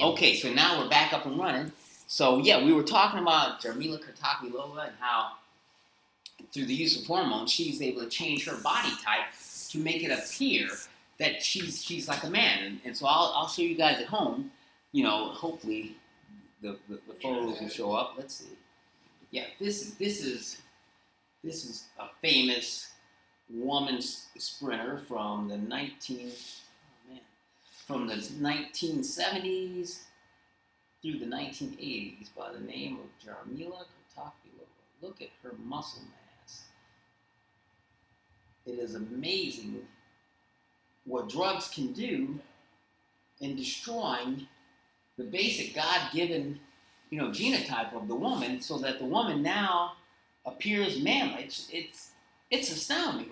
Okay, so now we're back up and running. So yeah, we were talking about Jarmila Kratochvilova and how through the use of hormones, she's able to change her body type to make it appear that she's she's like a man. And, and so I'll, I'll show you guys at home. You know, hopefully the, the, the photos will show up. Let's see. Yeah, this is this is this is a famous woman sprinter from the 19 oh man, from the 1970s through the 1980s by the name of Jarmila Kratochvilova. Look at her muscle mass. It is amazing what drugs can do in destroying the basic God-given, you know, genotype of the woman, so that the woman now appears manly. It's it's, it's astounding.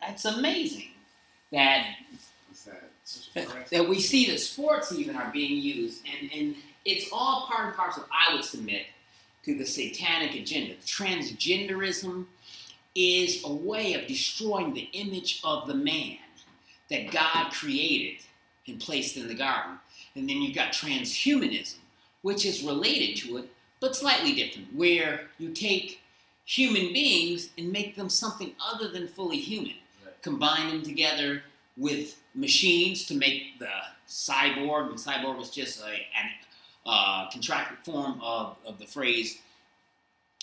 That's amazing that that, that we see that sports even are being used, and and it's all part and parcel. I would submit to the satanic agenda. Transgenderism is a way of destroying the image of the man that God created and placed in the garden. And then you've got transhumanism, which is related to it, but slightly different, where you take human beings and make them something other than fully human. Right. Combine them together with machines to make the cyborg, and cyborg was just a, an uh, contracted form of, of the phrase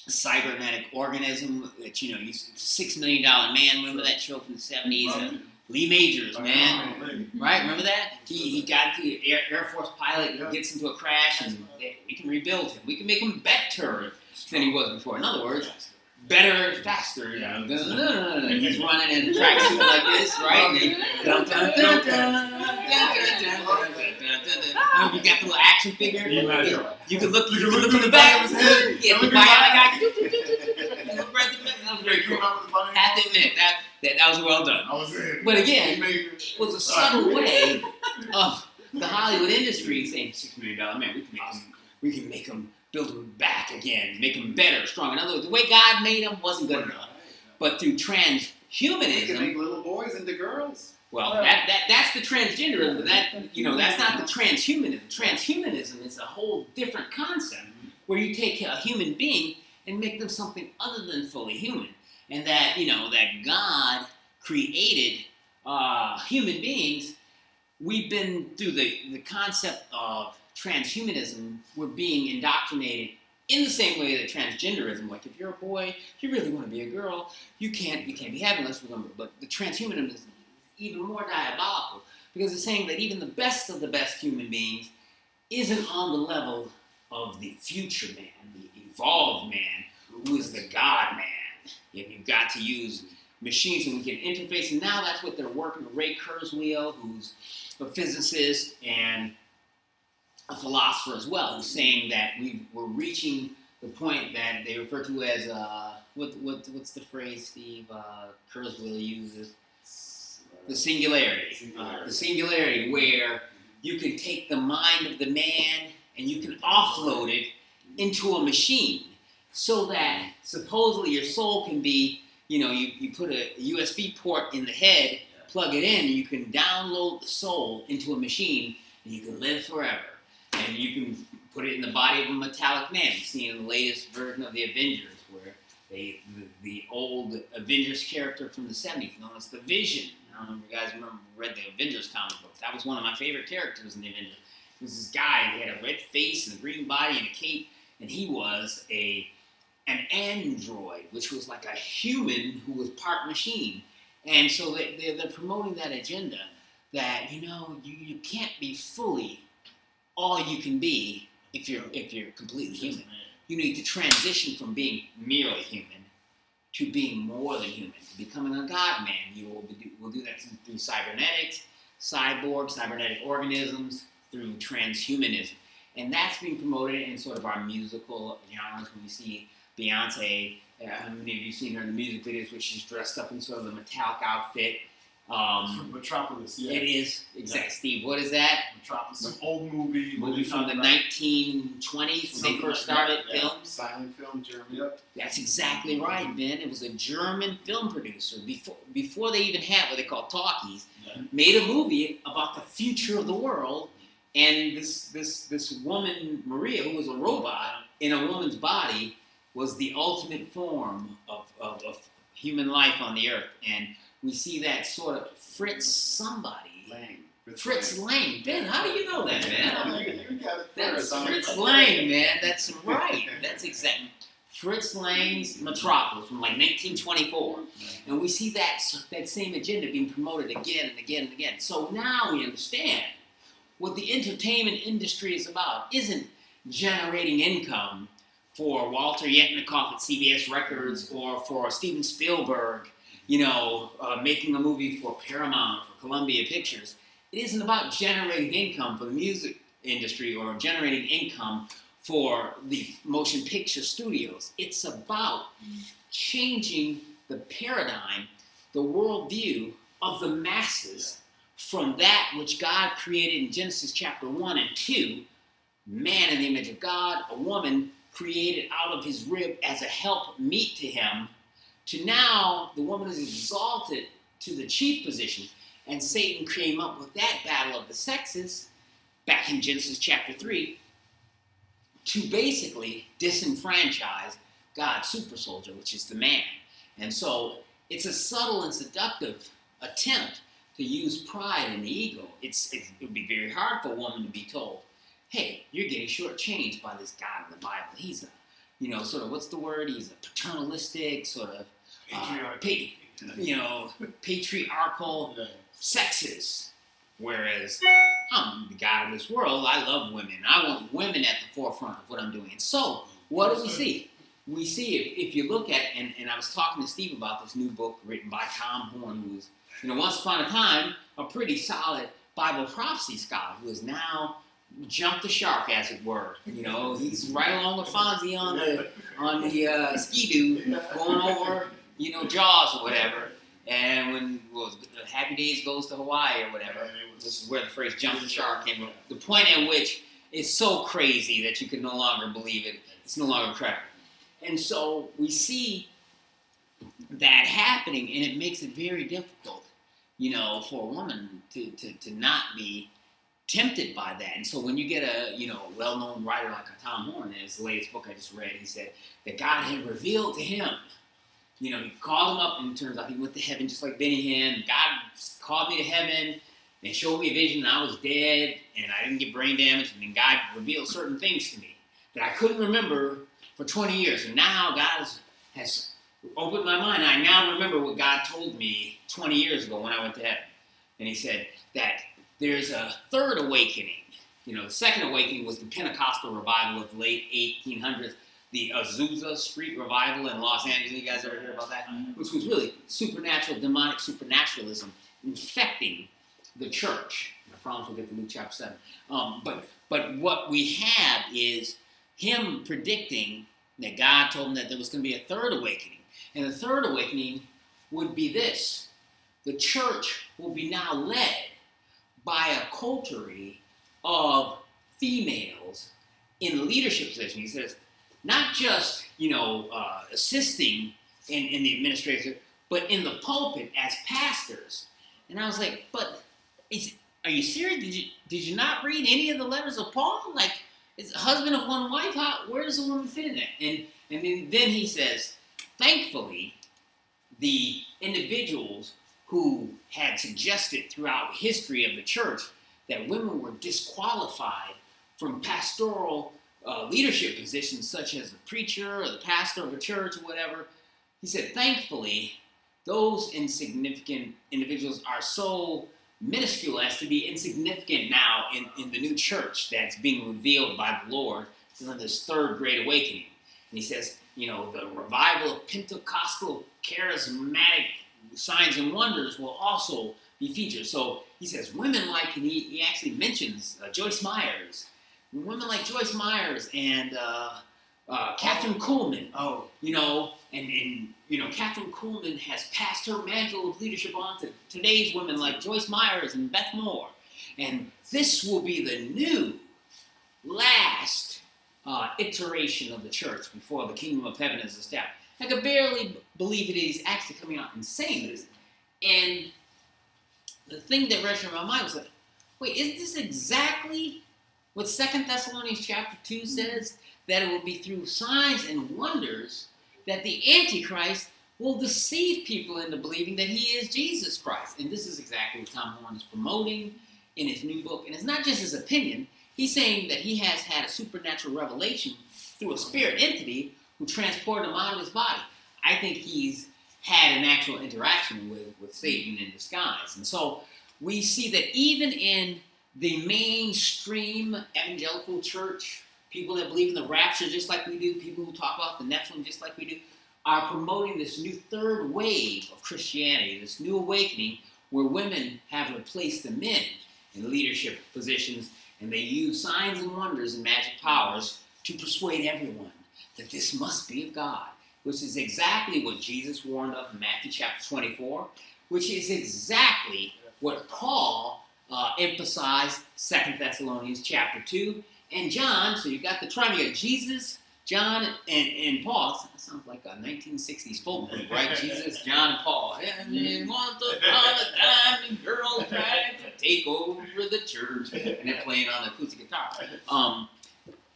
cybernetic organism that you know you six million dollar man remember that show from the 70s Lee Majors, man. Right? Remember that? He, he got into Air, Air Force pilot, he gets into a crash, and we can rebuild him. We can make him better than he was before. In other words, better, faster. You know? He's running in a tracksuit like this, right? You got the little action figure. You can look. You can look in the back of his head. Yeah, the bionic eye. That was very cool. I have to admit that that, that was well done. I was in. But again, it was a subtle way of the Hollywood industry saying six million dollar man, we can make him, we can make him build them back again, make them better, strong. In other words, the way God made them wasn't good enough. But through transhumanism, can make little boys into girls. Well, that, that that's the transgenderism, but that you know that's not the transhumanism. Transhumanism is a whole different concept where you take a human being and make them something other than fully human and that you know that God created uh, human beings. We've been through the, the concept of transhumanism. We're being indoctrinated in the same way that transgenderism. Like if you're a boy, you really want to be a girl, you can't you can't be having this. Remember, but the transhumanism is even more diabolical because it's saying that even the best of the best human beings isn't on the level of the future man, the evolved man, who is the God man. If you've got to use machines and we can interface, and now that's what they're working Ray Kurzweil, who's a physicist and a philosopher as well, who's saying that we, we're reaching the point that they refer to as uh, what, what what's the phrase Steve uh, Kurzweil uses? The singularity. singularity. Uh, the singularity, where you can take the mind of the man and you can offload it into a machine so that supposedly your soul can be, you know, you, you put a USB port in the head, plug it in, and you can download the soul into a machine, and you can live forever. And you can put it in the body of a metallic man. You've seen in the latest version of the Avengers, where they, the, the old Avengers character from the 70s, known as the Vision. I don't know if you guys remember read the Avengers comic books. That was one of my favorite characters in the Avengers. It was this guy, he had a red face and a green body and a cape, and he was a an android, which was like a human who was part machine. And so they, they're, they're promoting that agenda that, you know, you, you can't be fully all you can be if you're, if you're completely human. You need to transition from being merely human to being more than human, to becoming a God man. You will, be, will do that through cybernetics, cyborgs, cybernetic organisms, through transhumanism. And that's being promoted in sort of our musical genres when you see Beyonce. Uh, how many of you seen her in the music videos where she's dressed up in sort of a metallic outfit? Um, Metropolis, yeah. It is. Exactly. Yeah. Steve, what is that? Metropolis, an old movie. Movie from the 1920s when they first started yeah. film. Silent film, German. Yep. That's exactly right, Ben. It was a German film producer before before they even had what they call talkies. Yeah. Made a movie about the future of the world and this this this woman Maria, who was a robot in a woman's body, was the ultimate form of, of, of human life on the earth, and we see that sort of Fritz somebody. Lang. Fritz Lang. Ben, how do you know that, man? You, you got it That's Fritz Lang, man. That's right. That's exactly Fritz Lang's Metropolis from like 1924, and we see that that same agenda being promoted again and again and again. So now we understand what the entertainment industry is about. Isn't generating income for Walter Yetnikoff at CBS Records or for Steven Spielberg, you know, uh, making a movie for Paramount or for Columbia Pictures. It isn't about generating income for the music industry or generating income for the motion picture studios. It's about changing the paradigm, the worldview of the masses from that which God created in Genesis chapter 1 and 2, man in the image of God, a woman created out of his rib as a help meet to him, to now the woman is exalted to the chief position, and Satan came up with that battle of the sexes back in Genesis chapter 3 to basically disenfranchise God's super soldier, which is the man. And so it's a subtle and seductive attempt to use pride and ego. It's, it would be very hard for a woman to be told, hey, you're getting shortchanged by this God in the Bible. He's a, you know, sort of, what's the word? He's a paternalistic, sort of, uh, you know, patriarchal, Yeah. sexist. Whereas I'm the guy of this world. I love women. I want women at the forefront of what I'm doing. So, what do we see? We see if, if you look at and, and I was talking to Steve about this new book written by Tom Horn, who's you know once upon a time a pretty solid Bible prophecy scholar who is now jumped the shark, as it were. You know, he's right along with Fonzie on the on the uh, ski-doo, going over you know Jaws or whatever. And when well, Happy Days goes to Hawaii or whatever, this is where the phrase "jump the shark" came from. The point at which it's so crazy that you can no longer believe it. It's no longer credible. And so we see that happening, and it makes it very difficult, you know, for a woman to, to, to not be tempted by that. And so when you get a, you know, well-known writer like a Tom Horn, in his latest book I just read, he said that God had revealed to him, you know, he called him up, and turns out he went to heaven just like Benny Hinn. God called me to heaven and showed me a vision, and I was dead, and I didn't get brain damage, and then God revealed certain things to me that I couldn't remember for 20 years. And now God has, has opened my mind. I now remember what God told me 20 years ago when I went to heaven. And He said that there's a third awakening. You know, the second awakening was the Pentecostal revival of the late 1800s, the Azusa Street revival in Los Angeles. You guys ever hear about that? Which was really supernatural, demonic supernaturalism infecting the church. I promise we'll get to Luke chapter 7. Um, but, but what we have is him predicting that God told him that there was going to be a third awakening. And the third awakening would be this the church will be now led by a coterie of females in leadership positions. He says, not just, you know, uh, assisting in, in the administration, but in the pulpit as pastors. And I was like, but is, are you serious? Did you, did you not read any of the letters of Paul? Like, it's a husband of one wife. How, where does a woman fit in that? And and then, then he says, thankfully, the individuals who had suggested throughout history of the church that women were disqualified from pastoral uh, leadership positions, such as the preacher or the pastor of a church or whatever. He said, thankfully, those insignificant individuals are so minuscule as to be insignificant now in, in the new church that's being revealed by the Lord during this third great awakening. And he says, you know, the revival of Pentecostal charismatic signs and wonders will also be featured. So he says, women like, and he, he actually mentions uh, Joyce Myers, women like Joyce Myers and uh, uh, Kathryn Kuhlman, Oh, you know, and, and you know, Kathryn Kuhlman has passed her mantle of leadership on to today's women like Joyce Myers and Beth Moore. And this will be the new, last uh, iteration of the church before the kingdom of heaven is established. I could barely believe it is actually coming out and saying this. And the thing that registered in my mind was like, wait, is this exactly What Second Thessalonians chapter 2 mm-hmm. says, that it will be through signs and wonders that the Antichrist will deceive people into believing that he is Jesus Christ. And this is exactly what Tom Horn is promoting in his new book. And it's not just his opinion, he's saying that he has had a supernatural revelation through a spirit entity who transported him out of his body. I think he's had an actual interaction with, with Satan in disguise. And so we see that even in the mainstream evangelical church, people that believe in the rapture just like we do, people who talk about the Nephilim just like we do, are promoting this new third wave of Christianity, this new awakening where women have replaced the men in leadership positions and they use signs and wonders and magic powers to persuade everyone that this must be of God, which is exactly what Jesus warned of in Matthew chapter 24, which is exactly what Paul uh, emphasized Second Thessalonians chapter 2 and John. So you've got the you got Jesus, John, and, and Paul. That sounds like a 1960s folk group, right? Jesus, John, and Paul. And then once upon a time, the girl tried to take over the church. And they're playing on the acoustic guitar. Um,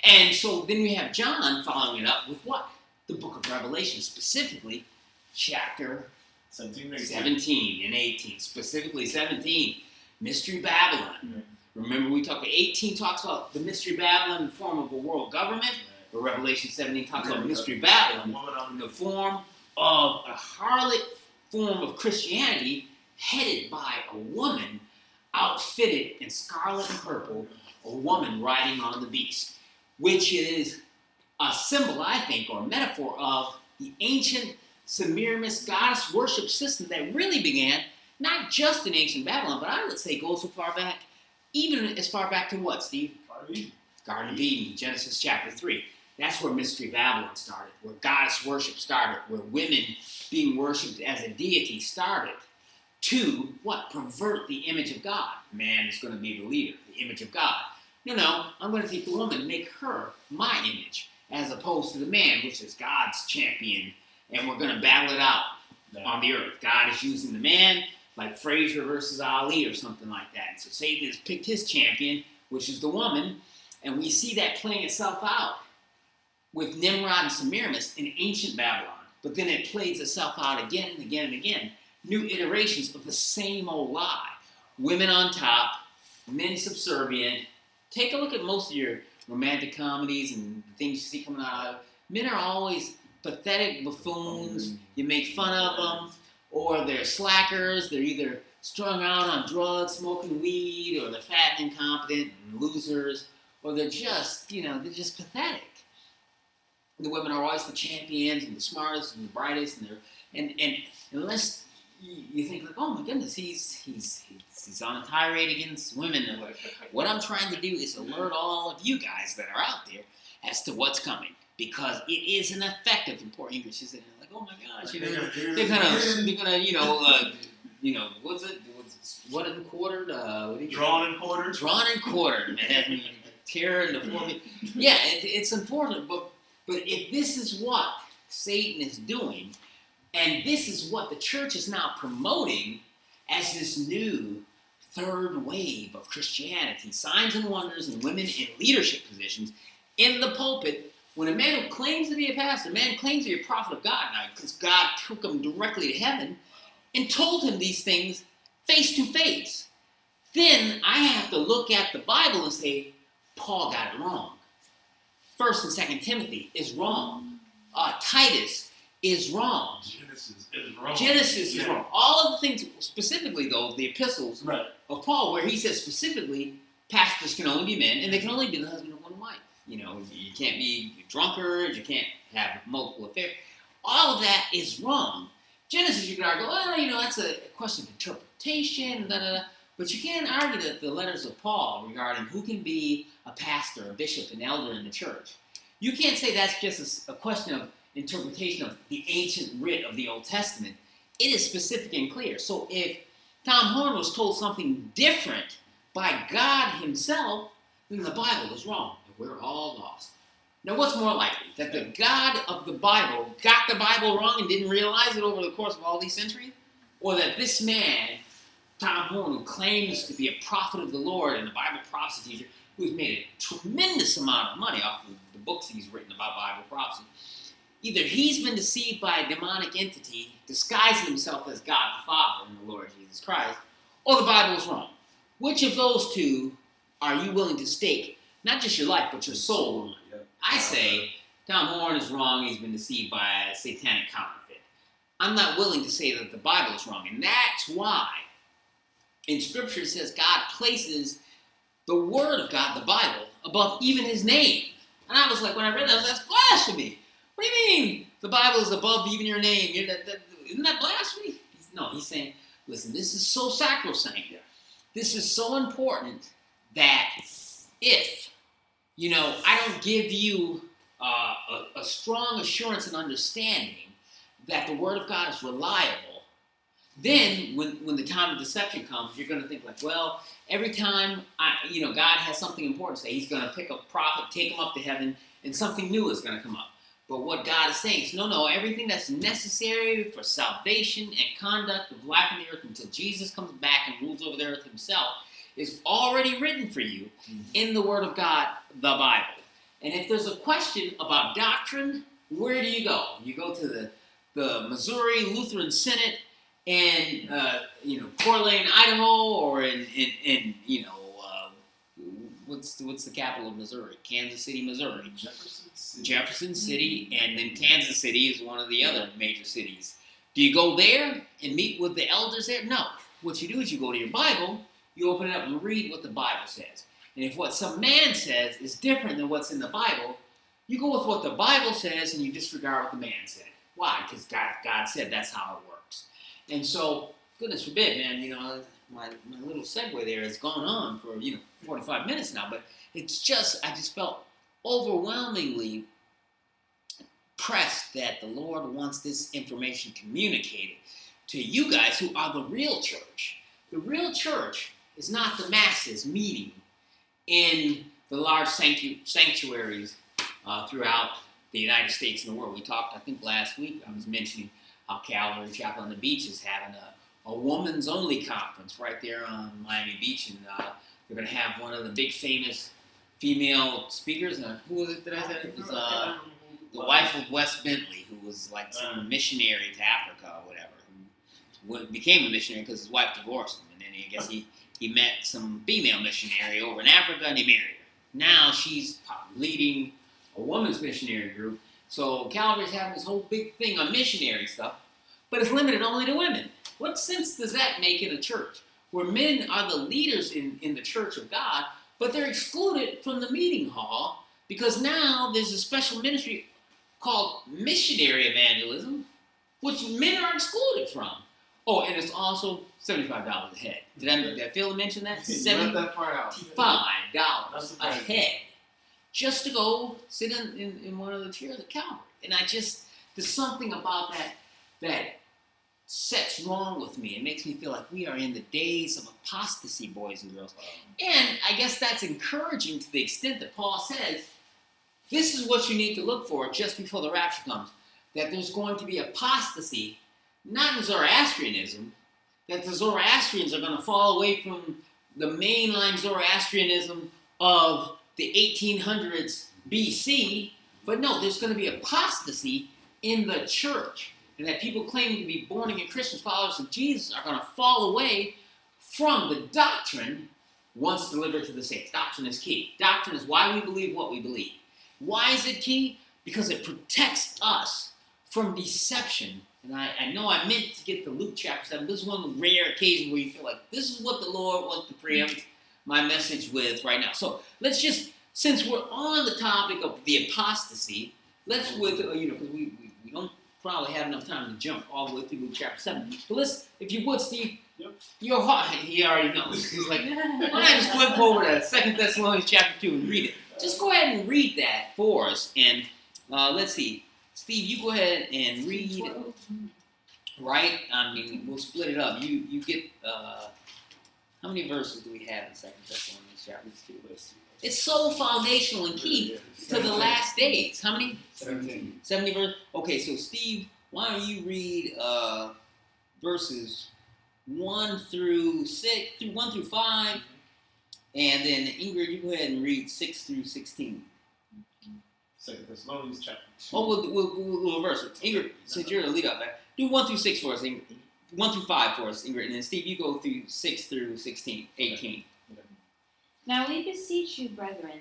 and so then we have John following it up with what? The book of Revelation, specifically chapter 17, 17 and 18, specifically 17, Mystery Babylon. Remember, we talked. about 18 talks about the Mystery Babylon in the form of a world government, but Revelation 17 talks about Mystery Babylon in the form of a harlot form of Christianity headed by a woman outfitted in scarlet and purple, a woman riding on the beast, which is a symbol, I think, or a metaphor of the ancient Semiramis goddess worship system that really began not just in ancient Babylon, but I would say goes so far back, even as far back to what, Steve? Garden of Eden, Genesis chapter 3. That's where Mystery Babylon started, where goddess worship started, where women being worshipped as a deity started. To what? Pervert the image of God. Man is going to be the leader, the image of God. No, no, I'm going to take the woman and make her my image, as opposed to the man, which is God's champion, and we're going to battle it out on the earth. God is using the man, like Frazier versus Ali or something like that. And so Satan has picked his champion, which is the woman, and we see that playing itself out with Nimrod and Semiramis in ancient Babylon. But then it plays itself out again and again and again. New iterations of the same old lie. Women on top, men subservient. Take a look at most of your romantic comedies and things you see coming out of it. Men are always pathetic buffoons. Mm-hmm. You make fun of them, or they're slackers. They're either strung out on drugs, smoking weed, or they're fat and incompetent and losers, or they're just, you know, they're just pathetic. The women are always the champions and the smartest and the brightest, and they're and and unless you think like, oh my goodness, he's he's he's, he's on a tirade against women. And what- I'm trying to do is alert all of you guys that are out there as to what's coming because it is an effective. And poor English is like, oh my gosh, you know, they're gonna they're gonna you know uh, you know what's it what's what and quartered uh, what do you Drawn and quarters. drawn and quartered man tear into four yeah it, it's important but but if this is what Satan is doing and this is what the church is now promoting as this new third wave of Christianity signs and wonders and women in leadership positions in the pulpit when a man who claims to be a pastor, a man claims to be a prophet of God now, because God took him directly to heaven and told him these things face to face, then I have to look at the Bible and say, Paul got it wrong. First and Second Timothy is wrong. Uh, Titus is wrong. Genesis is wrong. Genesis is Yeah. wrong. All of the things, specifically though, the epistles Right. of Paul, where he says specifically, pastors can only be men, and they can only be the husband of one wife. You know, you can't be drunkards, you can't have multiple affairs. All of that is wrong. Genesis, you can argue, well, you know, that's a question of interpretation, da, da, da. But you can't argue that the letters of Paul regarding who can be a pastor, a bishop, an elder in the church. You can't say that's just a question of interpretation of the ancient writ of the Old Testament. It is specific and clear. So if Tom Horn was told something different by God Himself, then the Bible is wrong, and we're all lost. Now, what's more likely? That the God of the Bible got the Bible wrong and didn't realize it over the course of all these centuries? Or that this man, Tom Horn, who claims to be a prophet of the Lord and a Bible prophecy teacher, who's made a tremendous amount of money off of the books he's written about Bible prophecy. Either he's been deceived by a demonic entity disguising himself as God the Father and the Lord Jesus Christ, or the Bible is wrong. Which of those two are you willing to stake not just your life, but your soul on? I say Tom Horn is wrong. He's been deceived by a satanic counterfeit. I'm not willing to say that the Bible is wrong, and that's why in Scripture it says God places the Word of God, the Bible, above even His name. And I was like, when I read that, that's blasphemy. What do you mean the Bible is above even your name? That, that, isn't that blasphemy? No, he's saying, listen, this is so sacrosanct. This is so important that if, you know, I don't give you uh, a, a strong assurance and understanding that the Word of God is reliable, then when, when the time of deception comes, you're going to think like, well, every time I, you know, God has something important to say, He's going to pick a prophet, take him up to heaven, and something new is going to come up. But what God is saying is, no, no, everything that's necessary for salvation and conduct of life on the earth until Jesus comes back and rules over the earth Himself is already written for you in the Word of God, the Bible. And if there's a question about doctrine, where do you go? You go to the, the Missouri Lutheran Synod in, uh, you know, Coeur d'Alene, Idaho, or in, in, in you know, uh, what's, what's the capital of Missouri? Kansas City, Missouri. Jefferson. Jefferson City, and then Kansas City is one of the other major cities. Do you go there and meet with the elders there? No. What you do is you go to your Bible, you open it up and read what the Bible says. And if what some man says is different than what's in the Bible, you go with what the Bible says and you disregard what the man said. Why? Because God, God said that's how it works. And so, goodness forbid, man, you know, my, my little segue there has gone on for, you know, 45 minutes now, but it's just, I just felt overwhelmingly pressed that the Lord wants this information communicated to you guys who are the real church. The real church is not the masses meeting in the large sanctu- sanctuaries uh, throughout the United States and the world. We talked, I think, last week. I was mentioning how Calvary Chapel on the Beach is having a, a woman's only conference right there on Miami Beach, and uh, they're going to have one of the big famous female speakers. Uh, who was it that I said? It was uh, the wife of Wes Bentley, who was like some missionary to Africa or whatever, who became a missionary because his wife divorced him, and then I guess he, he met some female missionary over in Africa and he married her. Now she's leading a woman's missionary group. So Calvary's having this whole big thing on missionary stuff, but it's limited only to women. What sense does that make in a church where men are the leaders in, in the church of God, but they're excluded from the meeting hall because now there's a special ministry called missionary evangelism, which men are excluded from. Oh, and it's also seventy-five dollars a head. Did I, did to mention that? Seventy-five that part out. dollars a head just to go sit in, in, in one of the chairs at Calvary. And I just there's something about that that sets wrong with me. It makes me feel like we are in the days of apostasy, boys and girls. And I guess that's encouraging to the extent that Paul says, this is what you need to look for just before the rapture comes. That there's going to be apostasy, not in Zoroastrianism, that the Zoroastrians are going to fall away from the mainline Zoroastrianism of the 1800s BC, but no, there's going to be apostasy in the church. And that people claiming to be born again Christian followers of Jesus, are going to fall away from the doctrine once delivered to the saints. Doctrine is key. Doctrine is why we believe what we believe. Why is it key? Because it protects us from deception. And I, I know I meant to get to Luke chapter 7. This is one of the rare occasions where you feel like this is what the Lord wants to preempt my message with right now. So let's just, since we're on the topic of the apostasy, let's with, uh, you know, because we, we, probably have enough time to jump all the way through chapter 7. But let's, if you would, Steve, Yep. your heart, he already knows. He's like, why don't I just flip over to Second Thessalonians chapter 2 and read it? Just go ahead and read that for us. And uh, let's see. Steve, you go ahead and read, right? I mean, we'll split it up. You you get, uh, how many verses do we have in Second Thessalonians chapter 2? It's so foundational and key to the last days. How many? Seventeen. 70 verse. Okay, so Steve, why don't you read uh, verses one through six, through one through five, And then Ingrid, you go ahead and read six through sixteen. Second Thessalonians chapter two. Oh, we'll, we'll, we'll, we'll reverse it. Ingrid, since you're the lead up, back, do one through six for us. Ingrid. One through five for us, Ingrid, and then Steve, you go through six through 16, 18. Now we beseech you, brethren,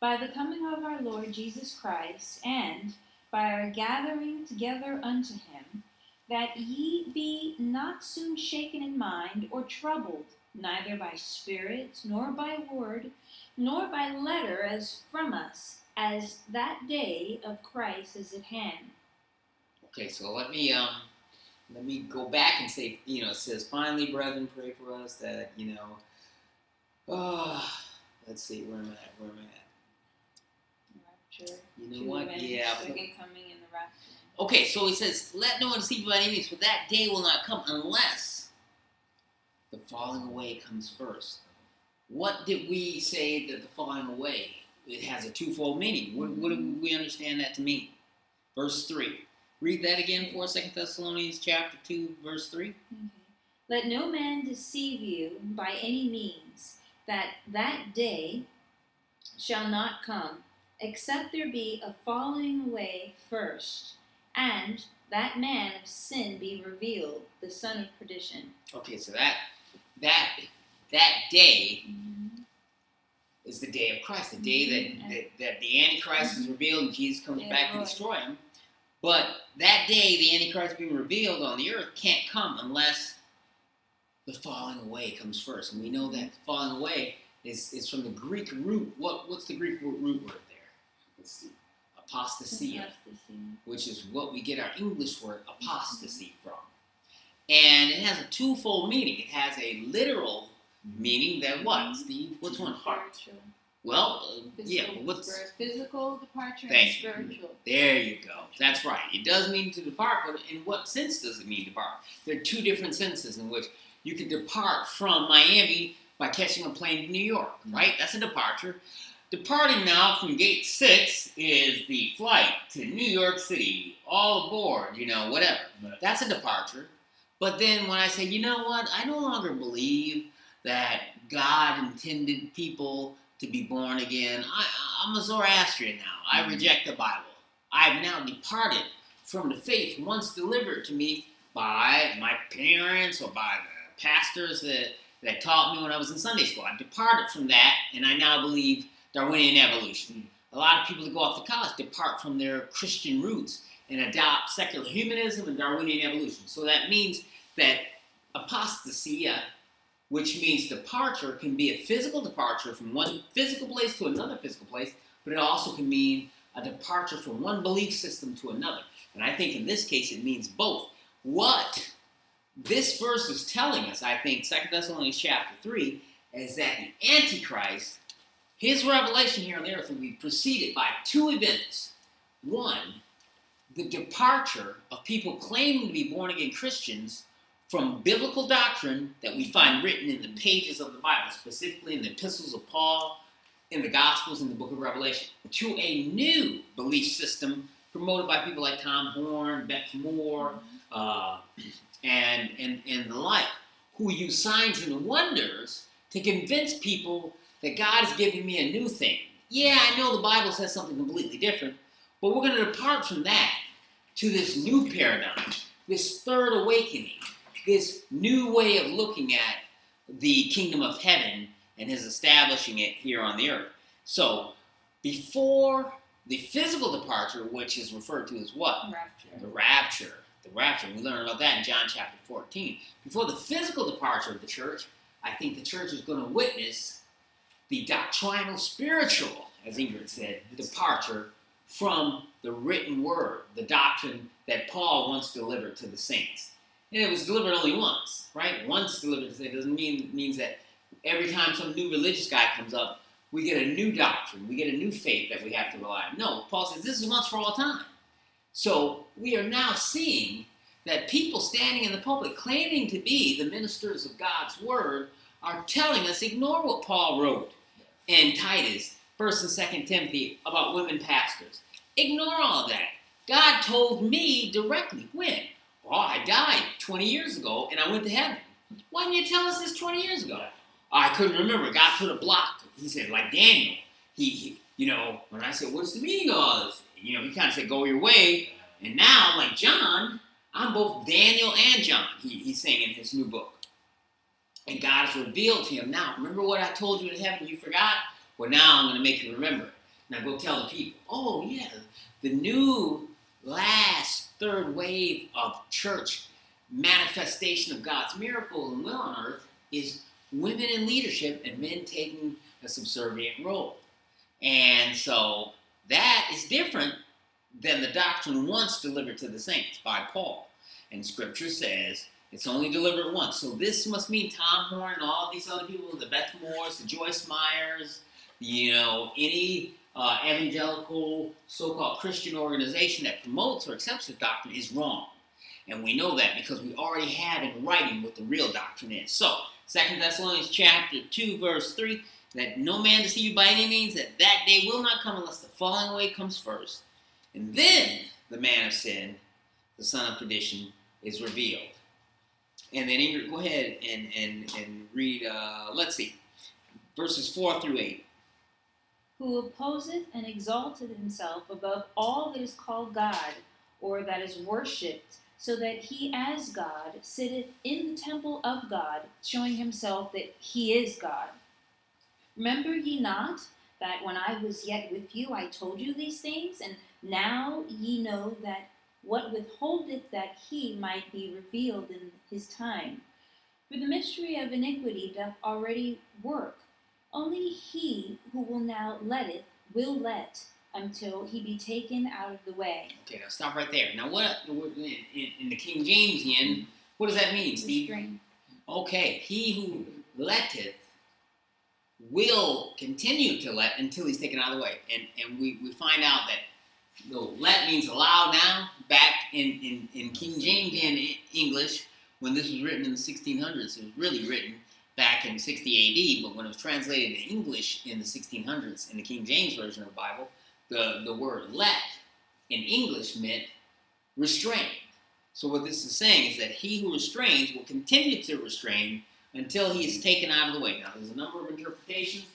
by the coming of our Lord Jesus Christ, and by our gathering together unto him, that ye be not soon shaken in mind or troubled, neither by spirit, nor by word, nor by letter as from us, as that day of Christ is at hand. Okay, so let me um let me go back and say, you know, it says, finally, brethren, pray for us that, you know, uh, let's see, where am I at? Where am I at? Rapture. You know what? Yeah. Second coming in the rapture. Okay, so it says, let no one deceive you by any means, for that day will not come unless the falling away comes first. What did we say that the falling away? It has a twofold meaning. What, what do we understand that to mean? Verse 3. Read that again for 2 Thessalonians chapter 2, verse 3. Okay. Let no man deceive you by any means, that that day shall not come, except there be a falling away first, and that man of sin be revealed, the son of perdition. Okay, so that that that day mm-hmm. is the day of Christ, the day mm-hmm. that, that, that the Antichrist is revealed and Jesus comes Yeah, back to destroy him. But that day, the Antichrist being revealed on the earth can't come unless the falling away comes first. And we know that falling away is, is from the Greek root. What what's the Greek root root word there? It's the apostasia Apostasy. which is what we get our English word apostasy from. And it has a twofold meaning. It has a literal meaning that what, Steve? Which one? Heart. Well, uh, yeah, Physical, what's physical departure Thank you. and spiritual. there you go. That's right. It does mean to depart, but in what sense does it mean to depart? There are two different senses in which you can depart from Miami by catching a plane to New York, mm-hmm. right? That's a departure. Departing now from gate six is the flight to New York City, all aboard, you know, whatever. That's a departure. But then when I say, you know what, I no longer believe that God intended people to be born again. I, I'm a Zoroastrian now. I mm-hmm. reject the Bible. I've now departed from the faith once delivered to me by my parents or by the pastors that, that taught me when I was in Sunday school. I've departed from that, and I now believe Darwinian evolution. A lot of people that go off to college depart from their Christian roots and adopt secular humanism and Darwinian evolution. So that means that apostasia, uh, which means departure, can be a physical departure from one physical place to another physical place, but it also can mean a departure from one belief system to another. And I think in this case it means both. What this verse is telling us, I think, 2 Thessalonians chapter 3, is that the Antichrist, his revelation here on the earth will be preceded by two events. One, the departure of people claiming to be born again Christians from biblical doctrine that we find written in the pages of the Bible, specifically in the epistles of Paul, in the Gospels, in the book of Revelation, to a new belief system promoted by people like Tom Horn, Beth Moore, uh, and, and, and the like, who use signs and wonders to convince people that God is giving me a new thing. Yeah, I know the Bible says something completely different, but we're going to depart from that to this new paradigm, this third awakening, this new way of looking at the kingdom of heaven and his establishing it here on the earth. So, before the physical departure, which is referred to as what? Rapture. The rapture. The rapture. We learn about that in John chapter 14. Before the physical departure of the church, I think the church is going to witness the doctrinal spiritual, as Ingrid said, departure from the written word, the doctrine that Paul once delivered to the saints. And it was delivered only once, right? Once delivered to the saints doesn't mean means that every time some new religious guy comes up, we get a new doctrine, we get a new faith that we have to rely on. No, Paul says this is once for all time. So we are now seeing that people standing in the pulpit claiming to be the ministers of God's word are telling us ignore what Paul wrote in Titus, 1st and 2nd Timothy about women pastors. Ignore all of that. God told me directly when? Well, I died 20 years ago and I went to heaven. Why didn't you tell us this 20 years ago? I couldn't remember. God put a block. He said, like Daniel. He, he you know, when I said, what's the meaning of all this? You know, he kind of said, go your way. And now, like John, I'm both Daniel and John. He, he's saying in his new book. And God has revealed to him now. Remember what I told you in heaven? You forgot. Well, now I'm going to make you remember. Now go tell the people. Oh yeah, the new last third wave of church manifestation of God's miracle and will on earth is women in leadership and men taking a subservient role. And so that is different than the doctrine once delivered to the saints by Paul. And scripture says it's only delivered once. So this must mean Tom Horn and all these other people, the Beth Moores, the Joyce Myers, you know, any uh, evangelical so-called Christian organization that promotes or accepts the doctrine is wrong. And we know that because we already have in writing what the real doctrine is. So, Second Thessalonians chapter 2, verse 3, that no man deceive you by any means, that that day will not come unless the falling away comes first. And then the man of sin, the son of perdition, is revealed. And then Ingrid, go ahead and, and, and read, uh, let's see, verses 4 through 8. Who opposeth and exalteth himself above all that is called God, or that is worshipped, so that he as God sitteth in the temple of God, showing himself that he is God. Remember ye not that when I was yet with you I told you these things, and now ye know that what withholdeth that he might be revealed in his time. For the mystery of iniquity doth already work. Only he who will now let it will let until he be taken out of the way. Okay, now stop right there. Now, what in, in the King James Jamesian, what does that mean, Steve? Restrain. Okay, he who letteth will continue to let until he's taken out of the way. And and we, we find out that the let means allow now. Back in, in, in King Jamesian English, when this was written in the 1600s, it was really written back in 60 AD, but when it was translated to English in the 1600s in the King James Version of the Bible, the, the word let in English meant restrain. So what this is saying is that he who restrains will continue to restrain until he is taken out of the way. Now, there's a number of interpretations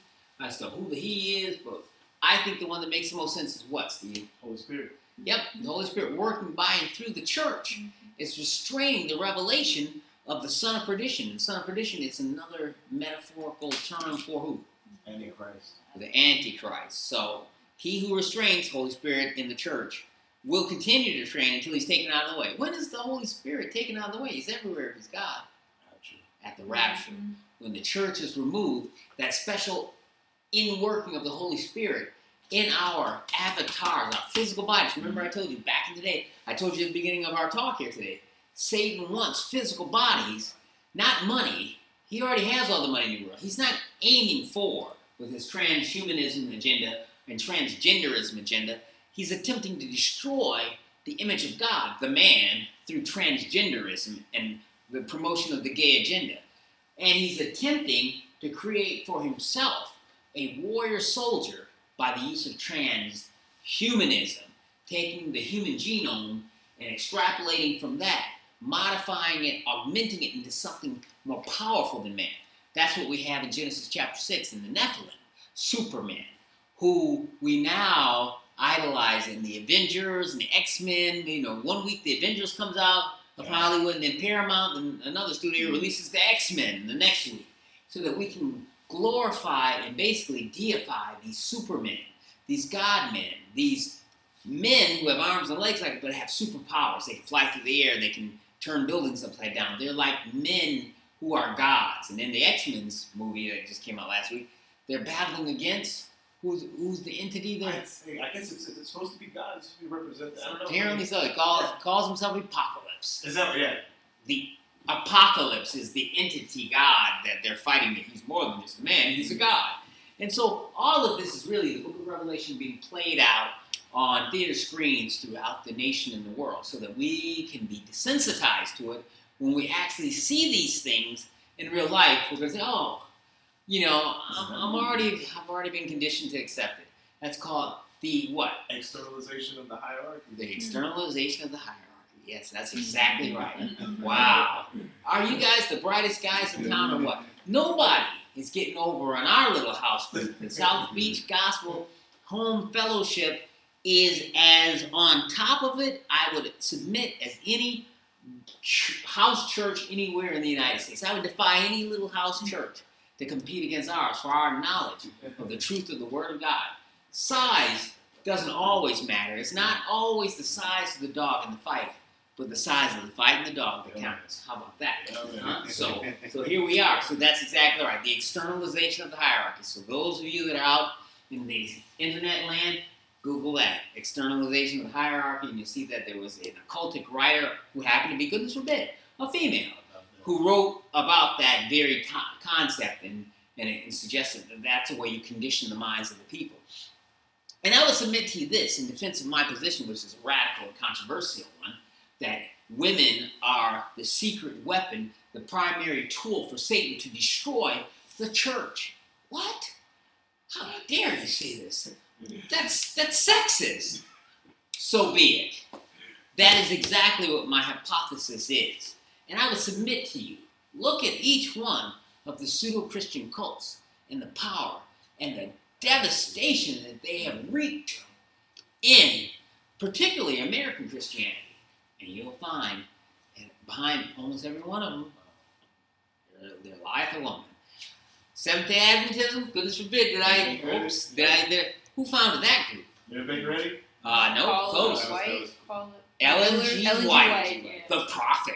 as to who the he is, but I think the one that makes the most sense is what, Steve? Holy Spirit. Yep, the Holy Spirit working by and through the church mm-hmm. is restraining the revelation of the son of perdition. And son of perdition is another metaphorical term for who? Antichrist. The Antichrist. So he who restrains Holy Spirit in the church will continue to restrain until he's taken out of the way. When is the Holy Spirit taken out of the way? He's everywhere if he's God. At the rapture. When the church is removed, that special inworking of the Holy Spirit in our avatars, our physical bodies. Remember, I told you back in the day, I told you at the beginning of our talk here today, Satan wants physical bodies, not money. He already has all the money in the world. He's not aiming for, with his transhumanism agenda and transgenderism agenda, he's attempting to destroy the image of God, the man, through transgenderism and the promotion of the gay agenda. And he's attempting to create for himself a warrior soldier by the use of transhumanism, taking the human genome and extrapolating from that, modifying it, augmenting it into something more powerful than man. That's what we have in Genesis chapter 6 in the Nephilim, Superman, who we now idolize in the Avengers and the X-Men. You know, one week the Avengers comes out of Yeah. Hollywood, and then Paramount and another studio mm-hmm. releases the X-Men the next week, so that we can glorify and basically deify these supermen, these god men, these men who have arms and legs like but have superpowers. They can fly through the air, they can turn buildings upside down. They're like men who are gods. And in the X-Men's movie that just came out last week, they're battling against who's who's the entity there? I, I guess it's, it's supposed to be God. It's supposed to be represented. I don't know. Apparently so. He calls, calls himself Apocalypse. Is that yeah? The Apocalypse is the entity God that they're fighting. That He's more than just a man, he's a God. And so all of this is really the book of Revelation being played out on theater screens throughout the nation and the world so that we can be desensitized to it when we actually see these things in real life. We're going to say, oh, you know, I'm, I'm already, I've already been conditioned to accept it. That's called the what? Externalization of the hierarchy. The externalization of the hierarchy. Yes, that's exactly mm-hmm. right. Mm-hmm. Wow. Are you guys the brightest guys in town or what? Nobody is getting over on our little house group. The South Beach Gospel Home Fellowship is as on top of it, I would submit, as any ch- house church anywhere in the United States. I would defy any little house church to compete against ours for our knowledge of the truth of the Word of God. Size doesn't always matter. It's not always the size of the dog in the fight, but the size of the fight and the dog that counts. How about that? Huh? So, so here we are. So that's exactly right. The externalization of the hierarchy. So those of you that are out in the internet land, Google that externalization of the hierarchy, and you'll see that there was an occultic writer who happened to be, goodness forbid, a female who wrote about that very co- concept and, and, and suggested that that's the way you condition the minds of the people. And I would submit to you this in defense of my position, which is a radical and controversial one, that women are the secret weapon, the primary tool for Satan to destroy the church. What? How dare you say this? That's that's sexist. So be it. That is exactly what my hypothesis is. And I would submit to you, look at each one of the pseudo-Christian cults and the power and the devastation that they have wreaked in particularly American Christianity. And you'll find behind almost every one of them, there, there lieth a woman. Seventh day Adventism, goodness forbid, did I, oops, did I, did, who founded that group? You big ready? Uh, no, Call close. White, Ellen G. White, White, yeah. the prophet,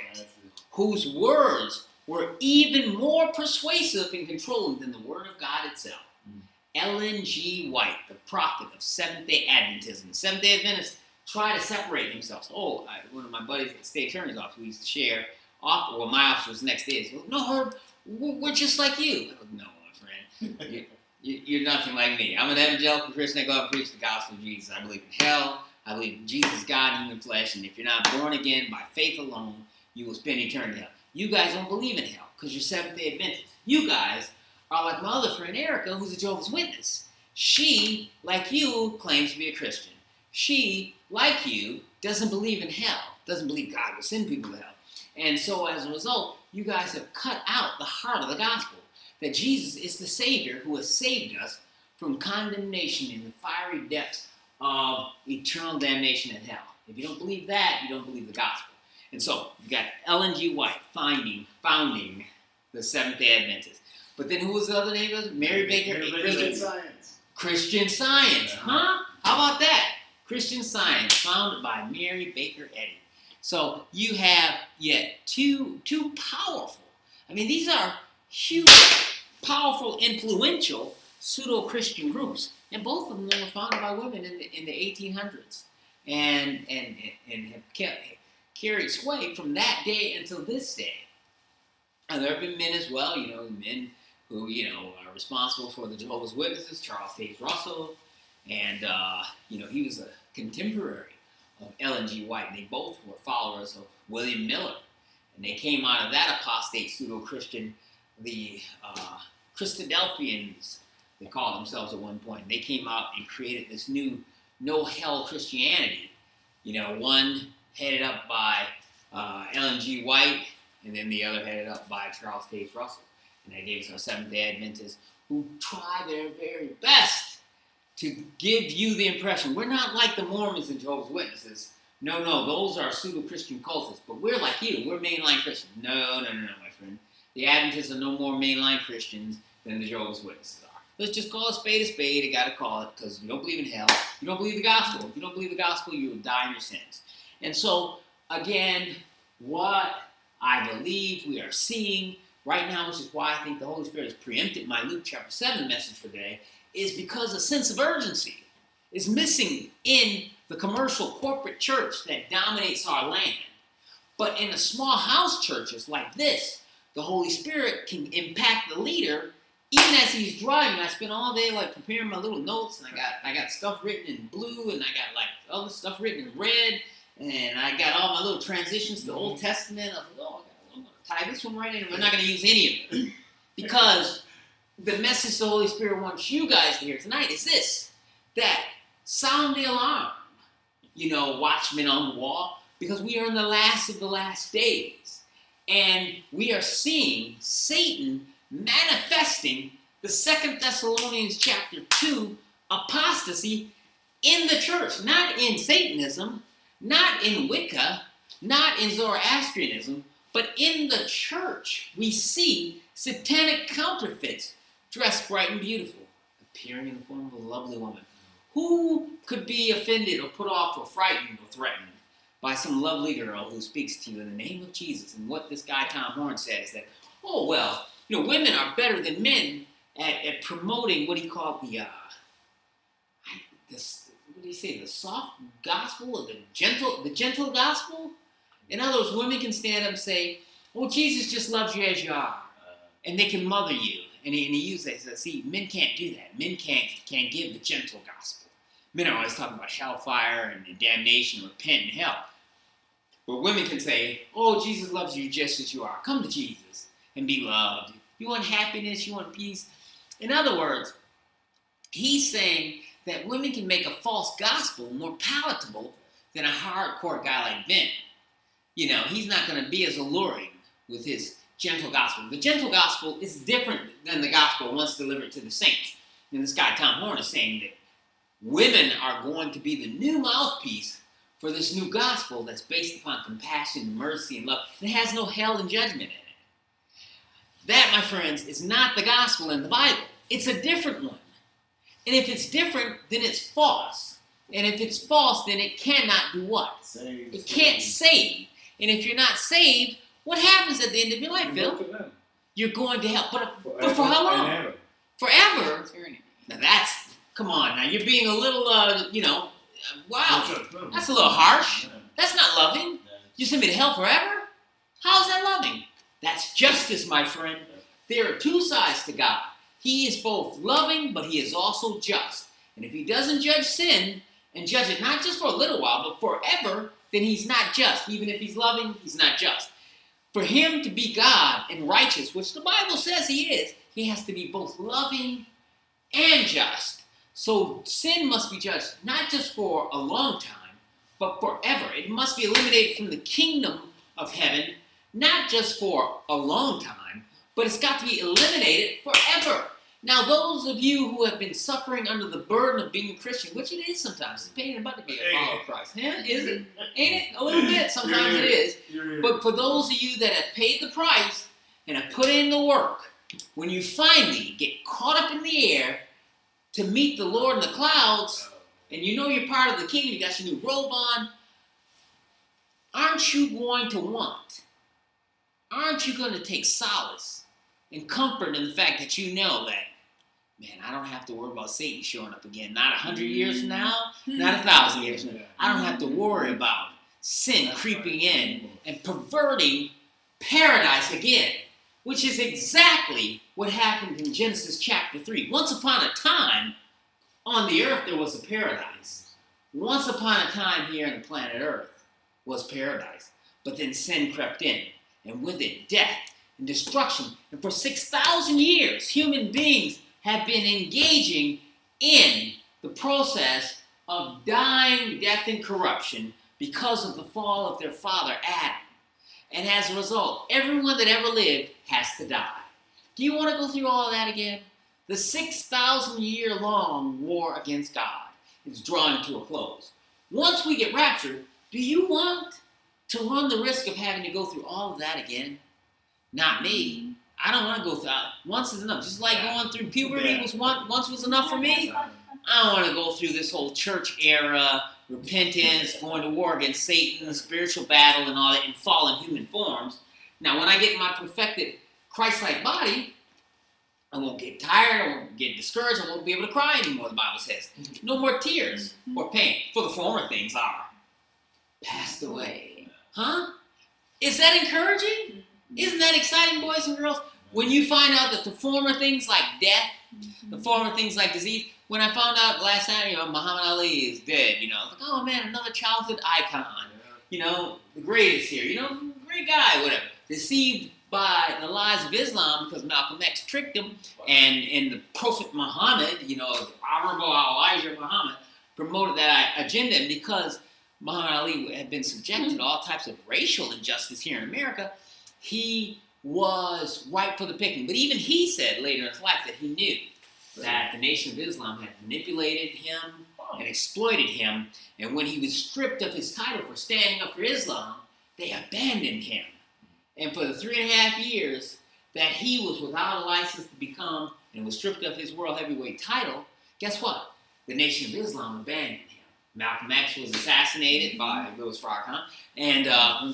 whose words were even more persuasive and controlling than the Word of God itself. Mm. Ellen G. White, the prophet of Seventh day Adventism. Seventh day Adventists try to separate themselves. Oh, I, one of my buddies at the state attorney's office, we used to share off, well, my office was the next day. He said, no, Herb, we're, just like you. I go, no, my friend. You, you, you're nothing like me. I'm an evangelical Christian. I go out and preach the gospel of Jesus. I believe in hell. I believe in Jesus, God, in human flesh. And if you're not born again by faith alone, you will spend eternity in hell. You guys don't believe in hell because you're Seventh day Adventists. You guys are like my other friend Erica, who's a Jehovah's Witness. She, like you, claims to be a Christian. She, like you, doesn't believe in hell, doesn't believe God will send people to hell. And so as a result, you guys have cut out the heart of the gospel that Jesus is the Savior who has saved us from condemnation in the fiery depths of eternal damnation in hell. If you don't believe that, you don't believe the gospel. And so you got Ellen G. White finding, founding the Seventh Day Adventists. But then who was the other name of it? Mary Baker. Christian science. Christian Science, uh-huh. huh? How about that? Christian Science, founded by Mary Baker Eddy. So you have yet two two powerful. I mean, these are huge, powerful, influential pseudo-Christian groups, and both of them were founded by women in the in the 1800s, and and and have kept, carried sway from that day until this day. And there have been men as well, you know, men who you know are responsible for the Jehovah's Witnesses, Charles Taze Russell, and uh, you know he was a contemporary of Ellen G. White, and they both were followers of William Miller, and they came out of that apostate pseudo-Christian, the uh, Christadelphians, they called themselves at one point. They came out and created this new no hell Christianity. You know, one headed up by uh, Ellen G. White, and then the other headed up by Charles Taze Russell. And they gave us our Seventh day Adventists who try their very best to give you the impression we're not like the Mormons and Jehovah's Witnesses. No, no, those are pseudo Christian cultists, but we're like you. We're mainline Christians. No, no, no, no, my friend. The Adventists are no more mainline Christians than the Jehovah's Witnesses are. Let's just call a spade a spade. You got to call it because you don't believe in hell. You don't believe the gospel. If you don't believe the gospel, you will die in your sins. And so, again, what I believe we are seeing right now, which is why I think the Holy Spirit has preempted my Luke chapter 7 message for today, is because a sense of urgency is missing in the commercial corporate church that dominates our land. But in the small house churches like this, the Holy Spirit can impact the leader even as he's driving. I spent all day like preparing my little notes, and I got I got stuff written in blue, and I got like other stuff written in red, and I got all my little transitions to the Old mm-hmm. Testament. Oh, I was like, oh, I'm gonna tie this one right in. We're not gonna use any of it because the message the Holy Spirit wants you guys to hear tonight is this: that sound the alarm, you know, watchmen on the wall, because we are in the last of the last days. And we are seeing Satan manifesting the Second Thessalonians chapter 2 apostasy in the church, not in Satanism, not in Wicca, not in Zoroastrianism, but in the church. We see satanic counterfeits dressed bright and beautiful, appearing in the form of a lovely woman. Who could be offended or put off or frightened or threatened by some lovely girl who speaks to you in the name of Jesus? And what this guy Tom Horn said is that, oh well, you know, women are better than men at, at promoting what he called the uh, this what do you say the soft gospel or the gentle the gentle gospel? In other words women can stand up and say "Well, jesus just loves you as you are. Uh-huh. And they can mother you. And he, and he used that he said see men can't do that. Men can't can't give the gentle gospel. Men are always talking about hellfire and damnation repent and hell. But women can say oh jesus loves you just as you are. Come to jesus and be loved. You want happiness you want peace. In other words he's saying that women can make a false gospel more palatable than a hardcore guy like Ben. You know, he's not going to be as alluring with his gentle gospel. The gentle gospel is different than the gospel once delivered to the saints. And this guy, Tom Horn, is saying that women are going to be the new mouthpiece for this new gospel that's based upon compassion, mercy, and love. It has no hell and judgment in it. That, my friends, is not the gospel in the Bible. It's a different one. And if it's different, then it's false. And if it's false, then it cannot do what? Save, It can't save. And if you're not saved, what happens at the end of your life, Phil? You're going to hell. But, but for how long? Forever? Now that's, come on, now you're being a little, uh, you know, uh, wow. That's a little harsh. That's not loving. You send me to hell forever? How is that loving? That's justice, my friend. There are two sides to God. He is both loving, but he is also just. And if he doesn't judge sin and judge it not just for a little while, but forever, then he's not just. Even if he's loving, he's not just. For him to be God and righteous, which the Bible says he is, he has to be both loving and just. So sin must be judged not just for a long time, but forever. It must be eliminated from the kingdom of heaven, not just for a long time, but it's got to be eliminated forever. Now, those of you who have been suffering under the burden of being a Christian, which it is sometimes, it's pain in the butt to be a follower of Christ. Yeah, is it? Ain't it? A little bit. Sometimes it is. But for those of you that have paid the price and have put in the work, when you finally get caught up in the air to meet the Lord in the clouds, and you know you're part of the kingdom, you got your new robe on, aren't you going to want? Aren't you going to take solace and comfort in the fact that you know that, man, I don't have to worry about Satan showing up again. Not a hundred years from now, mm-hmm. not a thousand years from now. I don't have to mm-hmm. worry about sin creeping in and perverting paradise again, which is exactly what happened in Genesis chapter 3. Once upon a time, on the earth there was a paradise. Once upon a time here on the planet Earth was paradise. But then sin crept in, and with it, death and destruction. And for 6,000 years, human beings have been engaging in the process of dying, death, and corruption because of the fall of their father Adam. And as a result, everyone that ever lived has to die. Do you want to go through all of that again? The 6,000 year long war against God is drawing to a close. Once we get raptured, do you want to run the risk of having to go through all of that again? Not me. I don't want to go through. Once is enough. Just like going through puberty was one, once was enough for me. I don't want to go through this whole church era, repentance, going to war against Satan, spiritual battle, and all that and fall in fallen human forms. Now, when I get my perfected Christ-like body, I won't get tired, I won't get discouraged, I won't be able to cry anymore, the Bible says. No more tears mm-hmm. or pain, for the former things are passed away. Huh? Is that encouraging? Isn't that exciting, boys and girls? When you find out that the former things like death, the mm-hmm. former things like disease, when I found out last night, you know, Muhammad Ali is dead, you know, I was like, oh man, another childhood icon. You know, the greatest here, you know, great guy, whatever. Deceived by the lies of Islam because Malcolm X tricked him, and, and the Prophet Muhammad, you know, Honorable Elijah Muhammad, promoted that agenda, and because Muhammad Ali had been subjected to all types of racial injustice here in America, he was ripe for the picking. But even he said later in his life that he knew that the Nation of Islam had manipulated him and exploited him. And when he was stripped of his title for standing up for Islam, they abandoned him. And for the three and a half years that he was without a license to become and was stripped of his world heavyweight title, guess what? The Nation of Islam abandoned him. Malcolm X was assassinated by Louis Farrakhan. And, uh,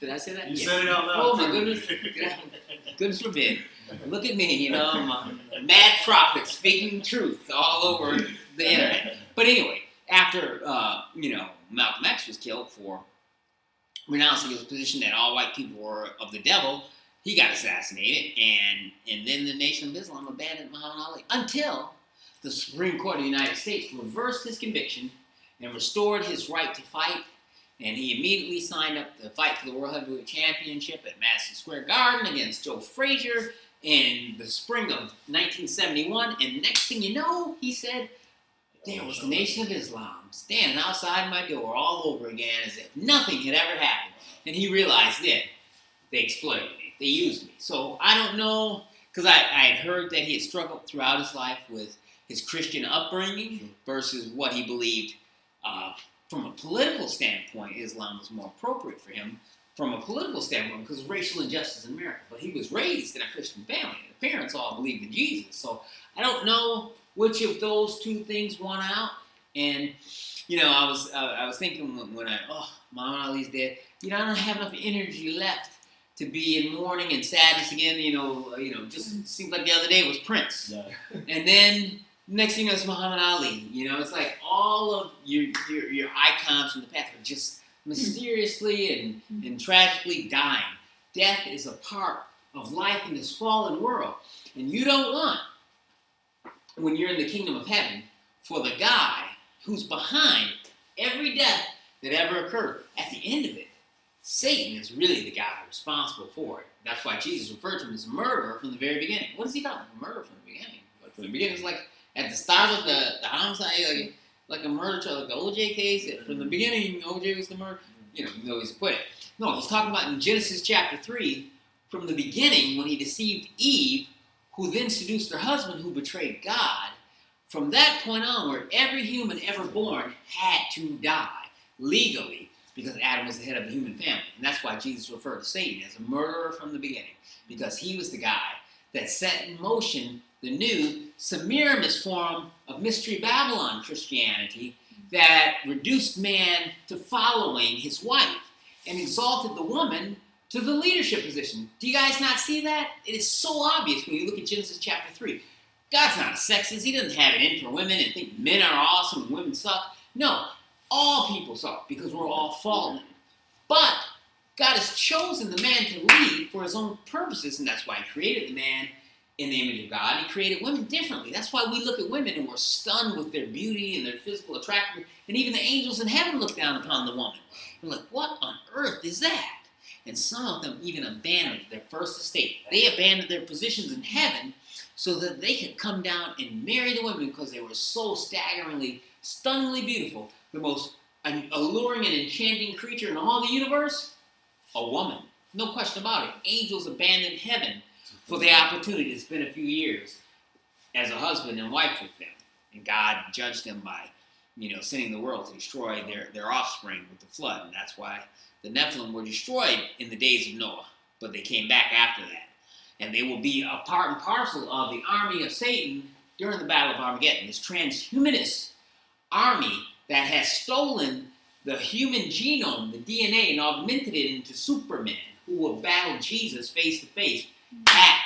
did I say that? You Yeah. said it out loud. Oh my goodness. Goodness forbid. Look at me, you know, I'm a mad prophet speaking truth all over the internet. But anyway, after, uh, you know, Malcolm X was killed for renouncing his position that all white people were of the devil, he got assassinated, and, and then the Nation of Islam abandoned Muhammad Ali until the Supreme Court of the United States reversed his conviction and restored his right to fight and he immediately signed up to fight for the World Heavyweight Championship at Madison Square Garden against Joe Frazier in the spring of 1971. And next thing you know, he said, there was the Nation of Islam standing outside my door all over again as if nothing had ever happened. And he realized then they exploited me, they used me. So I don't know, because I, I had heard that he had struggled throughout his life with his Christian upbringing versus what he believed uh, from a political standpoint, Islam was more appropriate for him from a political standpoint because of racial injustice in America. But he was raised in a Christian family. The parents all believed in Jesus. So I don't know which of those two things won out. And you know, I was uh, I was thinking when, when I oh Muhammad Ali's dead. You know, I don't have enough energy left to be in mourning and sadness again. You know, you know, just seems like the other day was Prince. Yeah. And then next thing you know, it's Muhammad Ali. You know, it's like all of your your, your icons from the past are just mysteriously and, and tragically dying. Death is a part of life in this fallen world. And you don't want, when you're in the kingdom of heaven, for the guy who's behind every death that ever occurred, at the end of it, Satan is really the guy responsible for it. That's why Jesus referred to him as a murderer from the very beginning. What has he done? A murderer from the beginning. From the beginning, it's like at the start of the, the homicide, like, like a murder trial, like the OJ case. From the beginning, OJ was the murder. You know, even though he's acquitted. No, he's talking about in Genesis chapter 3, from the beginning when he deceived Eve, who then seduced her husband who betrayed God. From that point onward, every human ever born had to die legally because Adam was the head of the human family. And that's why Jesus referred to Satan as a murderer from the beginning, because he was the guy that set in motion the new Semiramis form of Mystery Babylon Christianity that reduced man to following his wife and exalted the woman to the leadership position. Do you guys not see that? It is so obvious when you look at Genesis chapter 3. God's not a sexist. He doesn't have it in for women and think men are awesome and women suck. No, all people suck because we're all fallen. But God has chosen the man to lead for his own purposes, and that's why he created the man in the image of God. He created women differently. That's why we look at women and we're stunned with their beauty and their physical attractiveness. And even the angels in heaven look down upon the woman. We're like, what on earth is that? And some of them even abandoned their first estate. They abandoned their positions in heaven so that they could come down and marry the women because they were so staggeringly, stunningly beautiful. The most alluring and enchanting creature in all the universe? A woman. No question about it. Angels abandoned heaven for the opportunity to spend a few years as a husband and wife with them. And God judged them by, you know, sending the world to destroy their, their offspring with the flood. And that's why the Nephilim were destroyed in the days of Noah. But they came back after that. And they will be a part and parcel of the army of Satan during the Battle of Armageddon. This transhumanist army that has stolen the human genome, the DNA, and augmented it into Superman, who will battle Jesus face to face at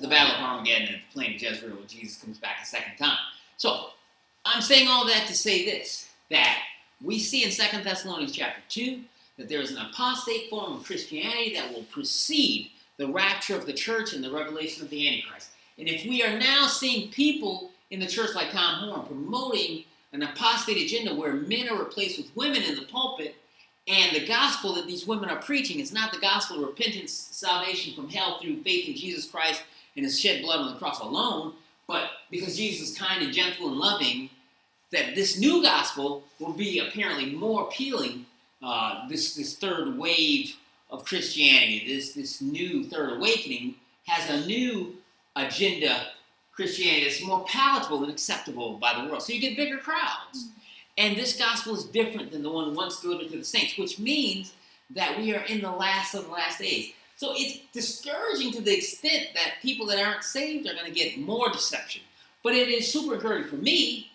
the Battle of Armageddon at the plain of Jezreel when Jesus comes back a second time. So, I'm saying all that to say this, that we see in 2 Thessalonians chapter 2 that there is an apostate form of Christianity that will precede the rapture of the church and the revelation of the Antichrist. And if we are now seeing people in the church like Tom Horn promoting an apostate agenda where men are replaced with women in the pulpit, and the gospel that these women are preaching is not the gospel of repentance, salvation from hell through faith in Jesus Christ and his shed blood on the cross alone, but because Jesus is kind and gentle and loving, that this new gospel will be apparently more appealing. Uh, this this third wave of Christianity, this this new third awakening, has a new agenda Christianity is more palatable and acceptable by the world. So you get bigger crowds. Mm. And this gospel is different than the one once delivered to the saints, which means that we are in the last of the last days. So it's discouraging to the extent that people that aren't saved are going to get more deception. But it is super encouraging for me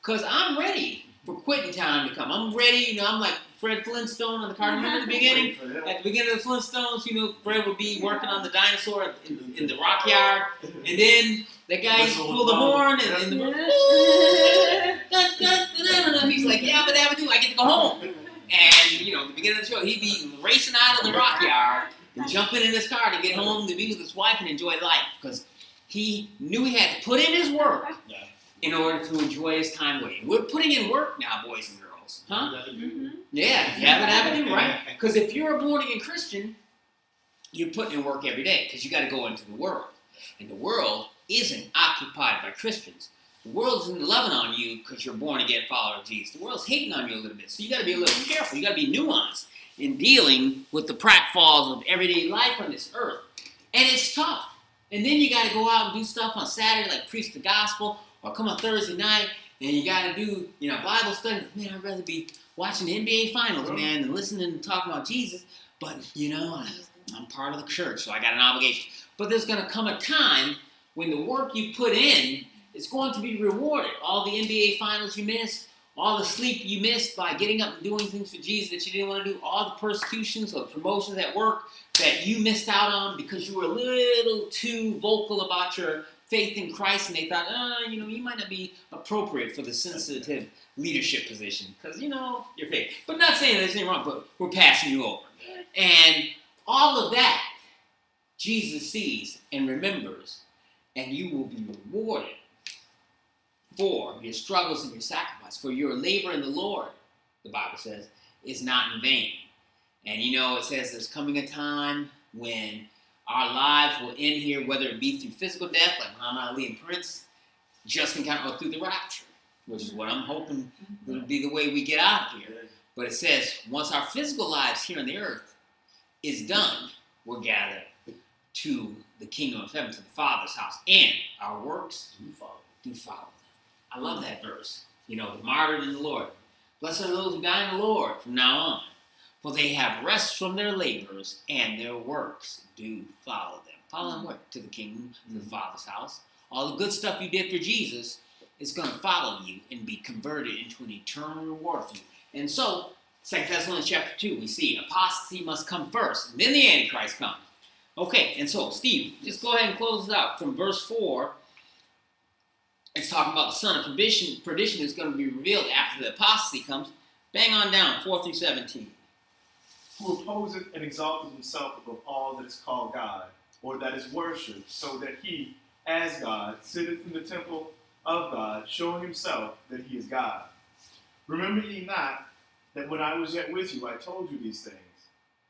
because I'm ready for quitting time to come. I'm ready, you know, I'm like Fred Flintstone on the cartoon. Remember at the beginning? Wait for them. At the beginning of the Flintstones, you know, Fred would be working on the dinosaur in, in the rock yard, and then the guy Whistle pull the horn, and, and the he's like, "Yeah, but that would do. I get to go home." And you know, at the beginning of the show, he'd be racing out of the rock yard and jumping in his car to get home to be with his wife and enjoy life because he knew he had to put in his work in order to enjoy his time with waiting. We're putting in work now, boys and girls, huh? Mhm. Yeah, you haven't an avenue, right? Because if you're a born again Christian, you're putting in work every day because you got to go into the world. And the world isn't occupied by Christians. The world isn't loving on you because you're a born again follower of Jesus. The world's hating on you a little bit. So you got to be a little careful. You got to be nuanced in dealing with the pratfalls of everyday life on this earth. And it's tough. And then you got to go out and do stuff on Saturday, like preach the gospel, or come on Thursday night, and you got to do, you know, Bible study. Man, I'd rather be watching the NBA Finals, man, and listening and talking about Jesus. But you know, I- I'm part of the church, so I got an obligation. But there's going to come a time when the work you put in is going to be rewarded. All the NBA Finals you missed, all the sleep you missed by getting up and doing things for Jesus that you didn't want to do, all the persecutions or promotions at work that you missed out on because you were a little too vocal about your faith in Christ, and they thought, uh, you know, you might not be appropriate for the sensitive leadership position because you know your faith. But not saying there's anything wrong, but we're passing you over, and all of that Jesus sees and remembers, and you will be rewarded for your struggles and your sacrifice, for your labor in the Lord. The Bible says is not in vain. And you know, it says there's coming a time when our lives will end here, whether it be through physical death, like Muhammad Ali and Prince, just encounter, or through the rapture, which is what I'm hoping will be the way we get out of here. But it says once our physical lives here on the earth is done, we're gathered to the kingdom of heaven, to the Father's house, and our works You follow. do follow. I love that verse. You know, the martyred in the Lord. Blessed are those who die in the Lord from now on, for they have rest from their labors, and their works do follow them. Follow them what? To the kingdom, to the Father's house. All the good stuff you did for Jesus is going to follow you and be converted into an eternal reward for you. And so, 2 Thessalonians chapter 2, we see apostasy must come first, and then the Antichrist comes. Okay, and so, Steve, just go ahead and close it out from verse 4 it's talking about the son of perdition, perdition is going to be revealed after the apostasy comes. Bang on down, 4 through 17. Who opposeth and exalteth himself above all that is called God, or that is worshipped, so that he, as God, sitteth in the temple of God, showing himself that he is God. Remember ye not that when I was yet with you, I told you these things.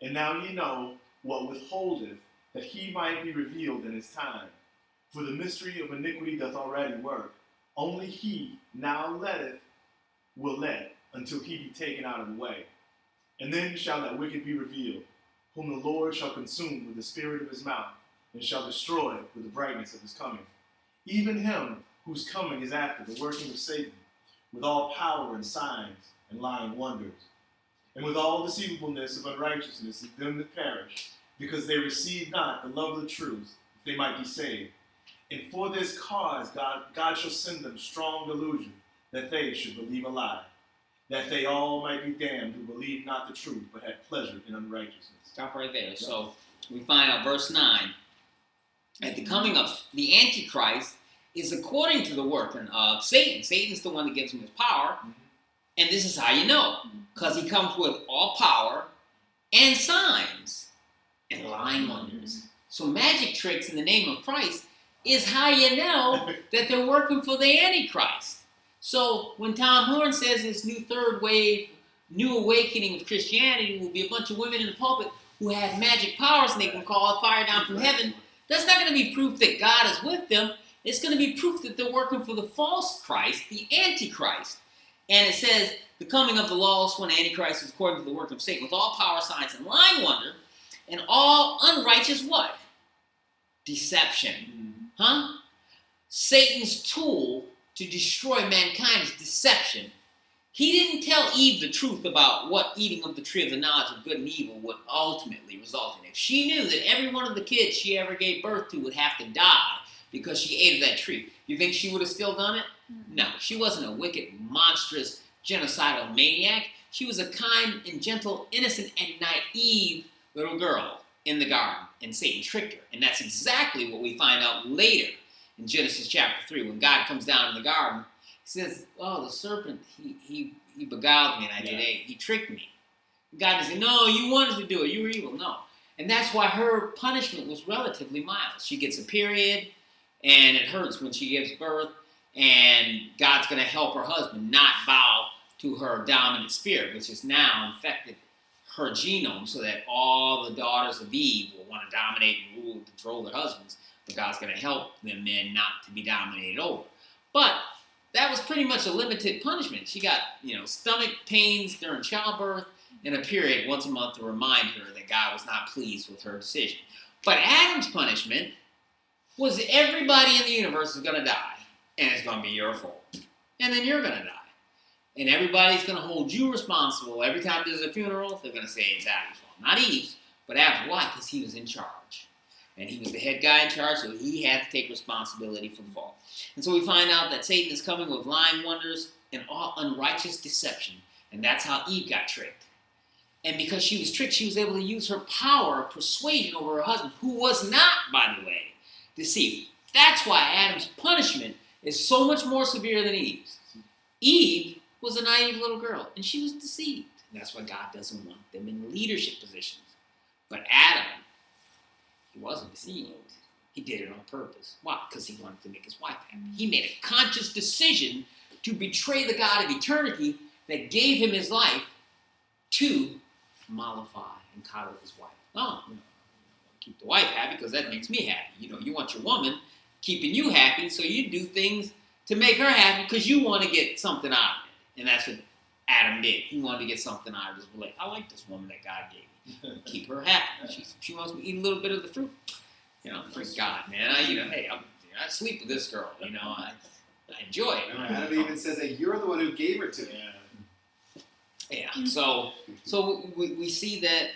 And now ye know what withholdeth, that he might be revealed in his time. For the mystery of iniquity doth already work. Only he now letteth will let until he be taken out of the way. And then shall that wicked be revealed, whom the Lord shall consume with the spirit of his mouth, and shall destroy with the brightness of his coming. Even him whose coming is after the working of Satan, with all power and signs and lying wonders, and with all deceivableness of unrighteousness in them that perish, because they receive not the love of the truth, that they might be saved. And for this cause God, God shall send them strong delusion, that they should believe a lie, that they all might be damned who believe not the truth, but had pleasure in unrighteousness. Stop right there. So we find out verse 9. At the coming of the Antichrist is according to the working of Satan. Satan's the one that gives him his power. And this is how you know. Because he comes with all power and signs and lying wonders. So magic tricks in the name of Christ is how you know that they're working for the Antichrist. So when Tom Horn says this new third wave, new awakening of Christianity will be a bunch of women in the pulpit who have magic powers and they can call fire down from heaven, that's not going to be proof that God is with them. It's going to be proof that they're working for the false Christ, the Antichrist. And it says, the coming of the lawless one, Antichrist, is according to the work of Satan, with all power, signs, and lying wonder. and all unrighteous what? Deception. Mm-hmm. Huh? Satan's tool to destroy mankind is deception. He didn't tell Eve the truth about what eating of the tree of the knowledge of good and evil would ultimately result in. If she knew that every one of the kids she ever gave birth to would have to die because she ate of that tree, you think she would have still done it? Mm. No, she wasn't a wicked, monstrous, genocidal maniac. She was a kind and gentle, innocent, and naive little girl in the garden, and Satan tricked her. And that's exactly what we find out later in Genesis chapter 3 when God comes down in the garden he says, "Oh, the serpent, he he he beguiled me, and I did Yeah. eight. He tricked me." God said, "No, you wanted to do it. You were evil." No, and that's why her punishment was relatively mild. She gets a period, and it hurts when she gives birth, and God's going to help her husband not bow to her dominant spirit, which has now infected her genome, so that all the daughters of Eve will want to dominate and rule and control their husbands. God's going to help them men not to be dominated over. But that was pretty much a limited punishment. She got, you know, stomach pains during childbirth and a period once a month to remind her that God was not pleased with her decision. But Adam's punishment was everybody in the universe is going to die, and it's going to be your fault. And then you're going to die. And everybody's going to hold you responsible. Every time there's a funeral, they're going to say it's Adam's fault. Not Eve's, but Adam's. Why? Because he was in charge. And he was the head guy in charge, so he had to take responsibility for the fall. And so we find out that Satan is coming with lying wonders and all unrighteous deception. And that's how Eve got tricked. And because she was tricked, she was able to use her power of persuasion over her husband, who was not, by the way, deceived. That's why Adam's punishment is so much more severe than Eve's. Eve was a naive little girl, and she was deceived. And that's why God doesn't want them in leadership positions. But Adam, he wasn't deceived. He did it on purpose. Why? Because he wanted to make his wife happy. Mm-hmm. He made a conscious decision to betray the God of eternity that gave him his life to mollify and coddle his wife. Oh, you know, keep the wife happy because that makes me happy. You know, you want your woman keeping you happy, so you do things to make her happy because you want to get something out of it. And that's what Adam did. He wanted to get something out of this relationship. I like this woman that God gave me. Keep her happy. She's, she wants me to eat a little bit of the fruit. You know, for God, man. I, you know, hey, I'm, I sleep with this girl. You know, I, I enjoy it. Adam even says that you're the one who gave her to me. Yeah. Yeah. So so we, we see that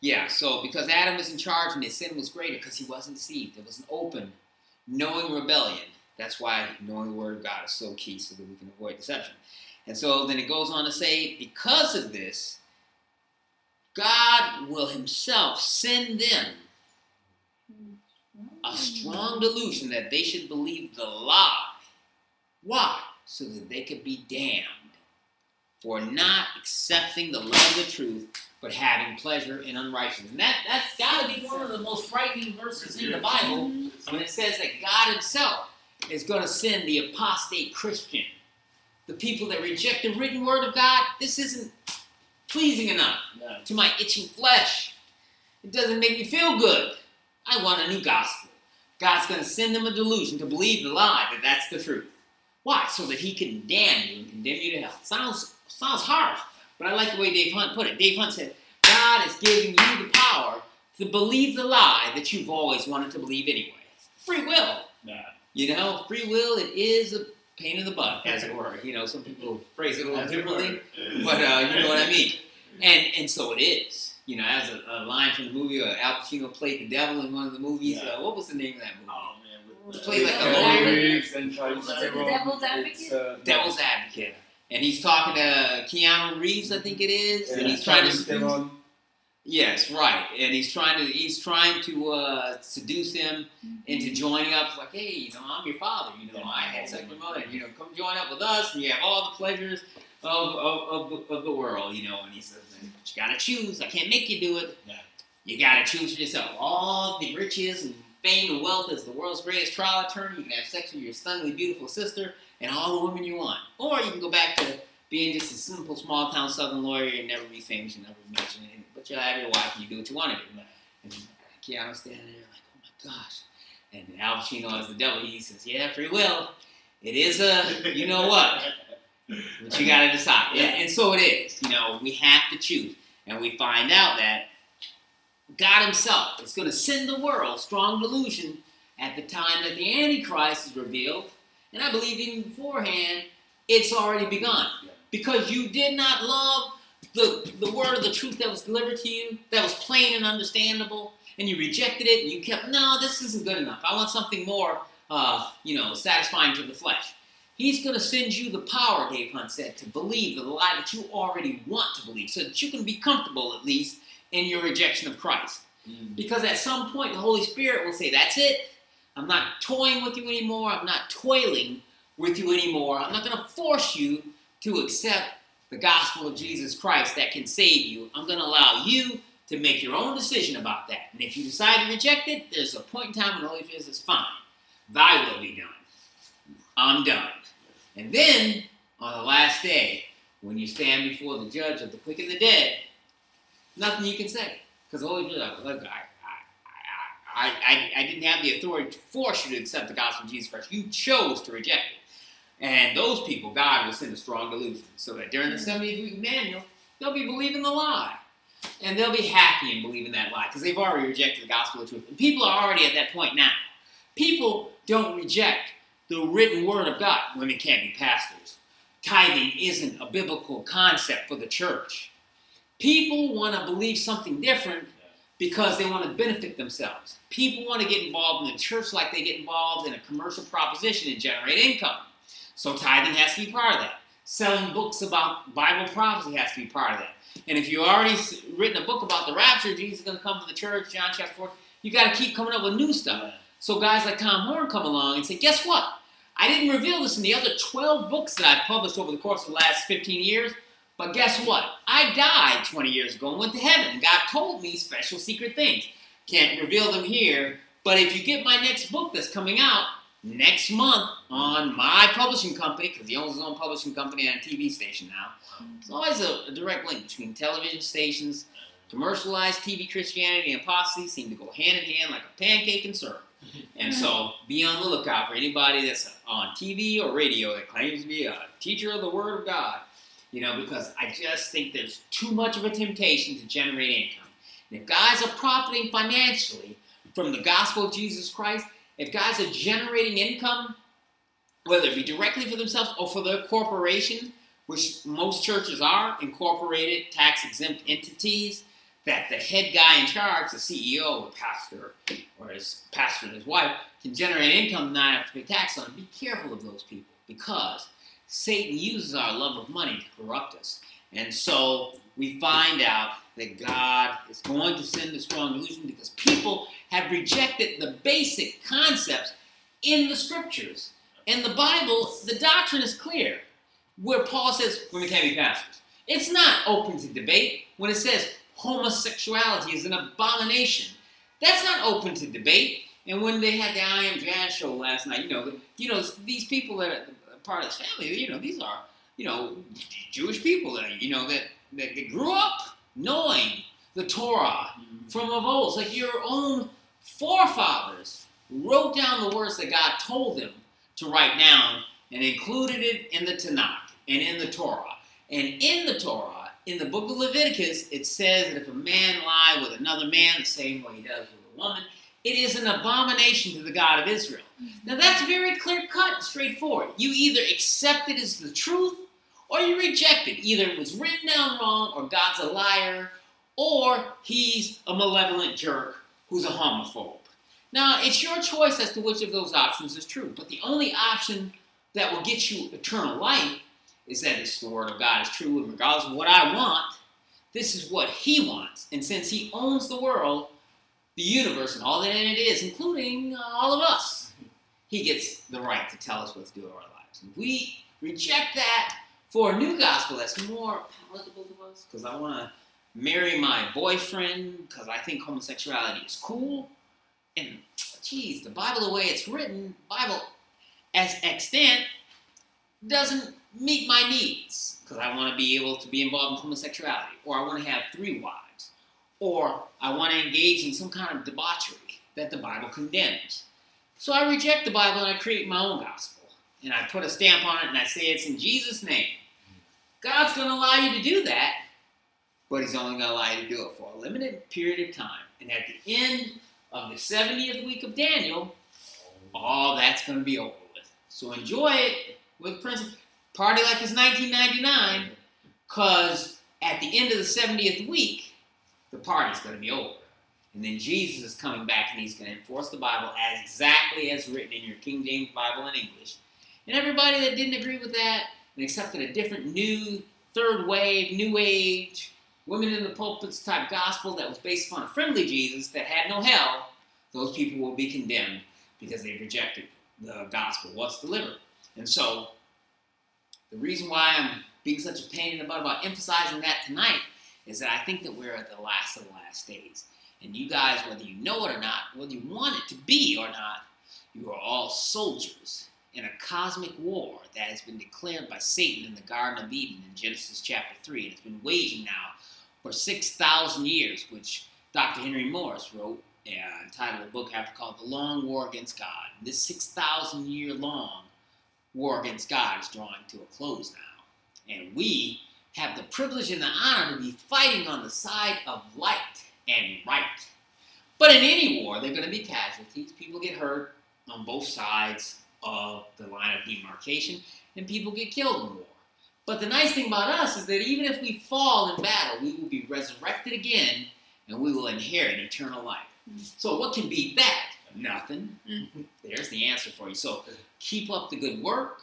yeah, so because Adam was in charge and his sin was greater because he wasn't deceived. It was an open, knowing rebellion. That's why knowing the word of God is so key so that we can avoid deception. And so then it goes on to say, because of this, God will himself send them a strong delusion that they should believe the lie. Why? So that they could be damned for not accepting the love of the truth, but having pleasure in unrighteousness. And that, that's got to be one of the most frightening verses in the Bible when it says that God Himself is going to send the apostate Christian, the people that reject the written word of God. This isn't pleasing enough Yeah. to my itching flesh. It doesn't make me feel good. I want a new gospel. God's going to send them a delusion to believe the lie that that's the truth. Why? So that He can damn you and condemn you to hell. Sounds sounds harsh, but I like the way Dave Hunt put it. Dave Hunt said, God is giving you the power to believe the lie that you've always wanted to believe anyway. Free will. Yeah. You know, free will, it is a pain in the butt, as it were. You know, some people phrase it a little differently, but uh, you know what I mean. And and so it is. You know, as a, a line from the movie, uh, Al Pacino played the devil in one of the movies. Yeah. Uh, what was the name of that movie? Oh man. with- Play like a lawyer. Reeves and Charlize Was it the Theron. Devil's It's, uh, Devil's Advocate. And he's talking to Keanu Reeves, I think it is, and he's trying to Charlize seduce. Theron. Yes, right. And he's trying to he's trying to uh, seduce him into joining up. Like, hey, you know, I'm your father. You know, I had such a mother. You know, come join up with us, and you have all the pleasures of of, of, the, of the world. You know, and he says, but you gotta choose. I can't make you do it. Yeah. You gotta choose for yourself. All the riches and fame and wealth as the world's greatest trial attorney. You can have sex with your stunningly beautiful sister and all the women you want, or you can go back to being just a simple small town southern lawyer and never be famous, you never be mentioned anything. But you'll have your wife and you do what you want to do. And Keanu's standing there like, oh my gosh. And Al Pacino as the devil, he says, yeah, free will. It is a, you know what? But you got to decide. And, and so it is. You know, we have to choose. And we find out that God Himself is going to send the world strong delusion at the time that the Antichrist is revealed. And I believe even beforehand, it's already begun. Because you did not love the, the word of the truth that was delivered to you, that was plain and understandable, and you rejected it, and you kept, no, this isn't good enough. I want something more, uh, you know, satisfying to the flesh. He's going to send you the power, Dave Hunt said, to believe the lie that you already want to believe, so that you can be comfortable at least in your rejection of Christ. Because at some point, the Holy Spirit will say, That's it. I'm not toying with you anymore. I'm not toiling with you anymore. I'm not going to force you to accept the gospel of Jesus Christ that can save you. I'm going to allow you to make your own decision about that. And if you decide to reject it, there's a point in time when the Holy Spirit says, Fine, thy will be done. I'm done. And then, on the last day, when you stand before the judge of the quick and the dead, nothing you can say. Because the Holy Spirit, look, I, I, I, I, I didn't have the authority to force you to accept the gospel of Jesus Christ. You chose to reject it. And those people, God will send a strong delusion. So that during the 70th week Daniel, they'll be believing the lie. And they'll be happy in believing that lie because they've already rejected the gospel of truth. And people are already at that point now. People don't reject the written word of God. Women can't be pastors. Tithing isn't a biblical concept for the church. People want to believe something different because they want to benefit themselves. People want to get involved in the church like they get involved in a commercial proposition and generate income. So tithing has to be part of that. Selling books about Bible prophecy has to be part of that. And if you already written a book about the rapture, Jesus is going to come to the church, John chapter 4, you got to keep coming up with new stuff. So guys like Tom Horn come along and say, guess what? I didn't reveal this in the other 12 books that I've published over the course of the last 15 years, but guess what? I died 20 years ago and went to heaven, God told me special secret things. Can't reveal them here, but if you get my next book that's coming out next month on my publishing company, because he owns his own publishing company and a TV station now, there's always a, a direct link between television stations, commercialized TV Christianity, and apostasy seem to go hand in hand like a pancake and syrup. And so be on the lookout for anybody that's on TV or radio that claims to be a teacher of the Word of God. You know, because I just think there's too much of a temptation to generate income. And if guys are profiting financially from the gospel of Jesus Christ, if guys are generating income, whether it be directly for themselves or for their corporation, which most churches are incorporated tax exempt entities, that the head guy in charge, the CEO, the pastor, or his pastor and his wife, can generate income and not have to pay tax on. Be careful of those people because Satan uses our love of money to corrupt us. And so we find out that God is going to send a strong delusion because people have rejected the basic concepts in the scriptures. In the Bible, the doctrine is clear. Where Paul says women can't be pastors. It's not open to debate. When it says homosexuality is an abomination, that's not open to debate. And when they had the I Am Jazz show last night, you know, you know, these people that are part of this family, you know, these are, you know, Jewish people that, you know, that, that, that grew up knowing the Torah mm-hmm. from of old. It's like your own forefathers wrote down the words that God told them to write down and included it in the Tanakh and in the Torah. And in the Torah, in the book of Leviticus, it says that if a man lie with another man the same way he does with a woman, it is an abomination to the God of Israel. Now that's very clear cut and straightforward. You either accept it as the truth or you reject it. Either it was written down wrong or God's a liar or he's a malevolent jerk who's a homophobe. Now, it's your choice as to which of those options is true, but the only option that will get you eternal life is that it's the Word of God is true, and regardless of what I want, this is what He wants. And since He owns the world, the universe, and all that in it is, including uh, all of us, He gets the right to tell us what to do with our lives. And if we reject that for a new gospel that's more palatable to us, because I want to marry my boyfriend, because I think homosexuality is cool, and geez, the Bible, the way it's written, Bible as extant, doesn't meet my needs. Because I want to be able to be involved in homosexuality, or I want to have three wives, or I want to engage in some kind of debauchery that the Bible condemns. So I reject the Bible and I create my own gospel, and I put a stamp on it and I say it's in Jesus' name. God's going to allow you to do that but he's only going to allow you to do it for a limited period of time. And at the end of the 70th week of Daniel, all that's going to be over with. So enjoy it with Prince. Party like it's 1999, because at the end of the 70th week, the party's going to be over. And then Jesus is coming back and he's going to enforce the Bible as exactly as written in your King James Bible in English. And everybody that didn't agree with that and accepted a different new third wave, new age, women in the pulpits type gospel that was based upon a friendly Jesus that had no hell, those people will be condemned because they rejected the gospel, what's delivered. And so, the reason why I'm being such a pain in the butt about emphasizing that tonight is that I think that we're at the last of the last days. And you guys, whether you know it or not, whether you want it to be or not, you are all soldiers in a cosmic war that has been declared by Satan in the Garden of Eden in Genesis chapter 3. And it's been waging now for 6,000 years, which Dr. Henry Morris wrote, uh, entitled a book after called The Long War Against God. This 6,000 year long war against God is drawing to a close now. And we have the privilege and the honor to be fighting on the side of light and right. But in any war, there are going to be casualties. People get hurt on both sides of the line of demarcation, and people get killed in war. But the nice thing about us is that even if we fall in battle, we will be resurrected again and we will inherit eternal life. Mm. So, what can beat that? Nothing. Mm. There's the answer for you. So, keep up the good work.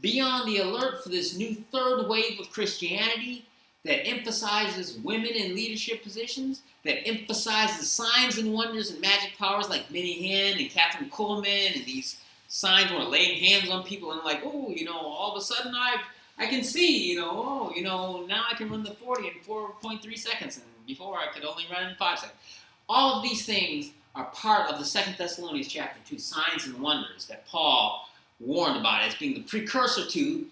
Be on the alert for this new third wave of Christianity that emphasizes women in leadership positions, that emphasizes signs and wonders and magic powers like Benny Hinn and Kathryn Kuhlman and these signs where laying hands on people and like, oh, you know, all of a sudden I I can see, you know, oh, you know, now I can run the 40 in 4.3 seconds, and before I could only run in 5 seconds. All of these things are part of the Second Thessalonians chapter 2, signs and wonders that Paul warned about as being the precursor to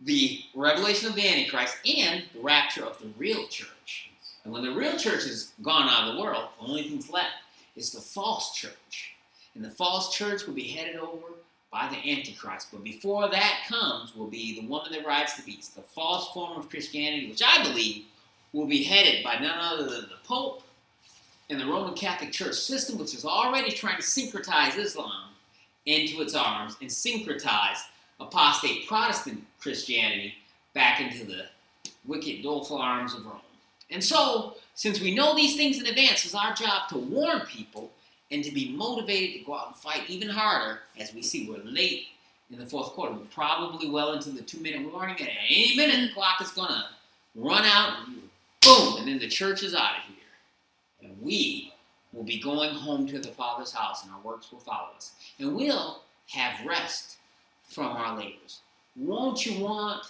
the revelation of the Antichrist and the rapture of the real church. And when the real church is gone out of the world, the only thing's left is the false church. And the false church will be headed over by the Antichrist. But before that comes will be the woman that rides the beast, the false form of Christianity, which I believe will be headed by none other than the Pope and the Roman Catholic Church system, which is already trying to syncretize Islam into its arms and syncretize apostate Protestant Christianity back into the wicked, doleful arms of Rome. And so, since we know these things in advance, it's our job to warn people and to be motivated to go out and fight even harder as we see we're late in the fourth quarter. We're probably well into the two minute warning, and any minute the clock is going to run out, boom, and then the church is out of here. And we will be going home to the Father's house, and our works will follow us. And we'll have rest from our labors. Won't you want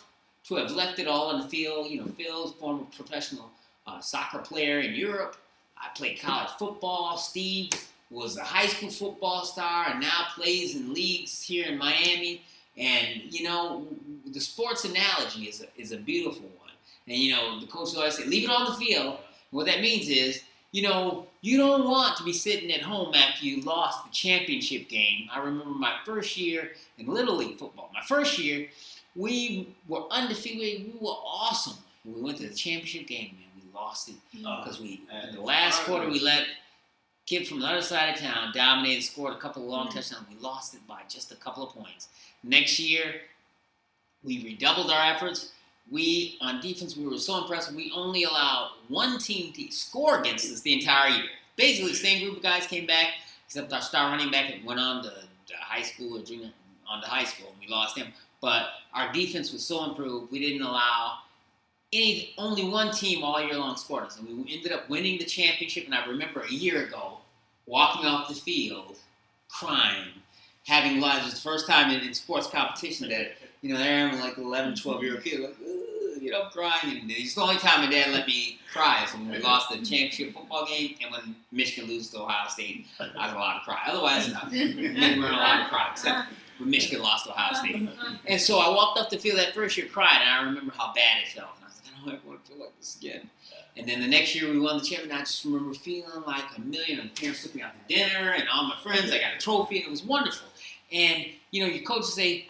to have left it all in the field? You know, Phil's former professional uh, soccer player in Europe. I played college football. Steve was a high school football star and now plays in leagues here in Miami. And you know, the sports analogy is a, is a beautiful one. And you know, the coach always say, "Leave it on the field." What that means is, you know, you don't want to be sitting at home after you lost the championship game. I remember my first year in Little League football. My first year, we were undefeated. We were awesome. We went to the championship game, man. We lost it uh, because we in the last quarter we let kid from the other side of town dominated, scored a couple of long mm-hmm. touchdowns. We lost it by just a couple of points. Next year, we redoubled our efforts. We on defense, we were so impressive. We only allowed one team to score against us the entire year. Basically, the same group of guys came back, except our star running back and went on to, to high school or junior on to high school, and we lost him. But our defense was so improved, we didn't allow any only one team all year long scored us, and we ended up winning the championship. And I remember a year ago walking off the field, crying, having lost. It was the first time in, in sports competition that you know there I'm like 11, 12 year old kid, like you know, crying. And it's the only time my dad let me cry. So when we lost the championship football game, and when Michigan loses to Ohio State, I was allowed to cry. Otherwise, we weren't allowed to cry except when Michigan lost Ohio State. And so I walked up the field that first year crying, and I remember how bad it felt. I was like, I don't ever want to feel like this again. And then the next year we won the championship, I just remember feeling like a million. And parents took me out to dinner, and all my friends, I got a trophy, and it was wonderful. And you know, your coaches say,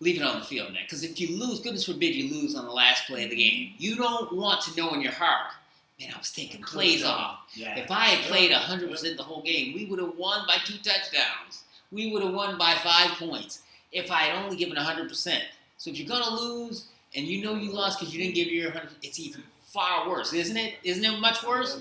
leave it on the field, man. Because if you lose, goodness forbid you lose on the last play of the game, you don't want to know in your heart, man, I was taking plays off. Yeah. If I had played 100% the whole game, we would have won by two touchdowns. We would have won by five points if I had only given 100%. So if you're going to lose and you know you lost because you didn't give your 100 it's even far worse, isn't it? Isn't it much worse?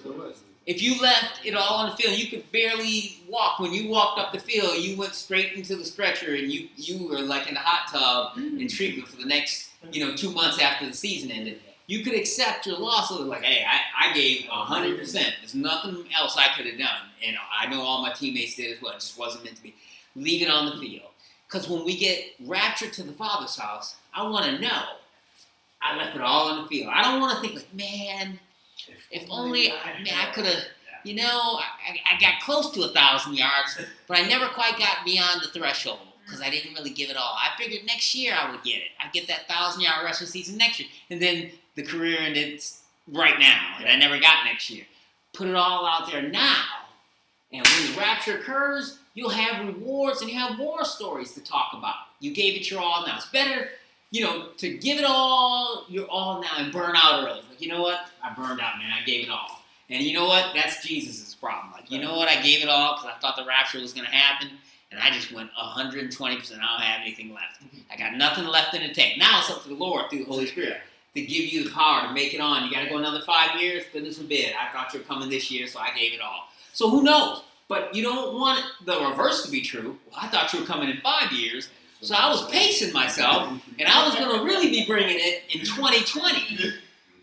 If you left it all on the field, you could barely walk. When you walked up the field, you went straight into the stretcher and you, you were like in the hot tub in treatment for the next, you know, two months after the season ended. You could accept your loss. Like, hey, I, I gave 100%. There's nothing else I could have done. And I know all my teammates did as well. It just wasn't meant to be. Leave it on the field. Because when we get raptured to the Father's house, I want to know I left it all on the field. I don't want to think like, man, if only I, man, I could have, you know, I, I got close to a thousand yards, but I never quite got beyond the threshold because I didn't really give it all. I figured next year I would get it. I'd get that thousand yard rushing season next year, and then the career ended right now, and I never got next year. Put it all out there now, and when the rapture occurs, you'll have rewards and you have war stories to talk about. You gave it your all now. It's better you know, to give it all, your all now and burn out early. Like, you know what? I burned out, man. I gave it all. And you know what? That's Jesus' problem. Like, you know what? I gave it all because I thought the rapture was going to happen, and I just went 120%. I don't have anything left. Mm-hmm. I got nothing left in the tank. Now it's up to the Lord through the Holy Spirit to give you the power to make it on. You got to go another five years. Goodness forbid. I thought you were coming this year, so I gave it all. So who knows? But you don't want the reverse to be true. Well, I thought you were coming in five years, so I was pacing myself, and I was going to really be bringing it in 2020.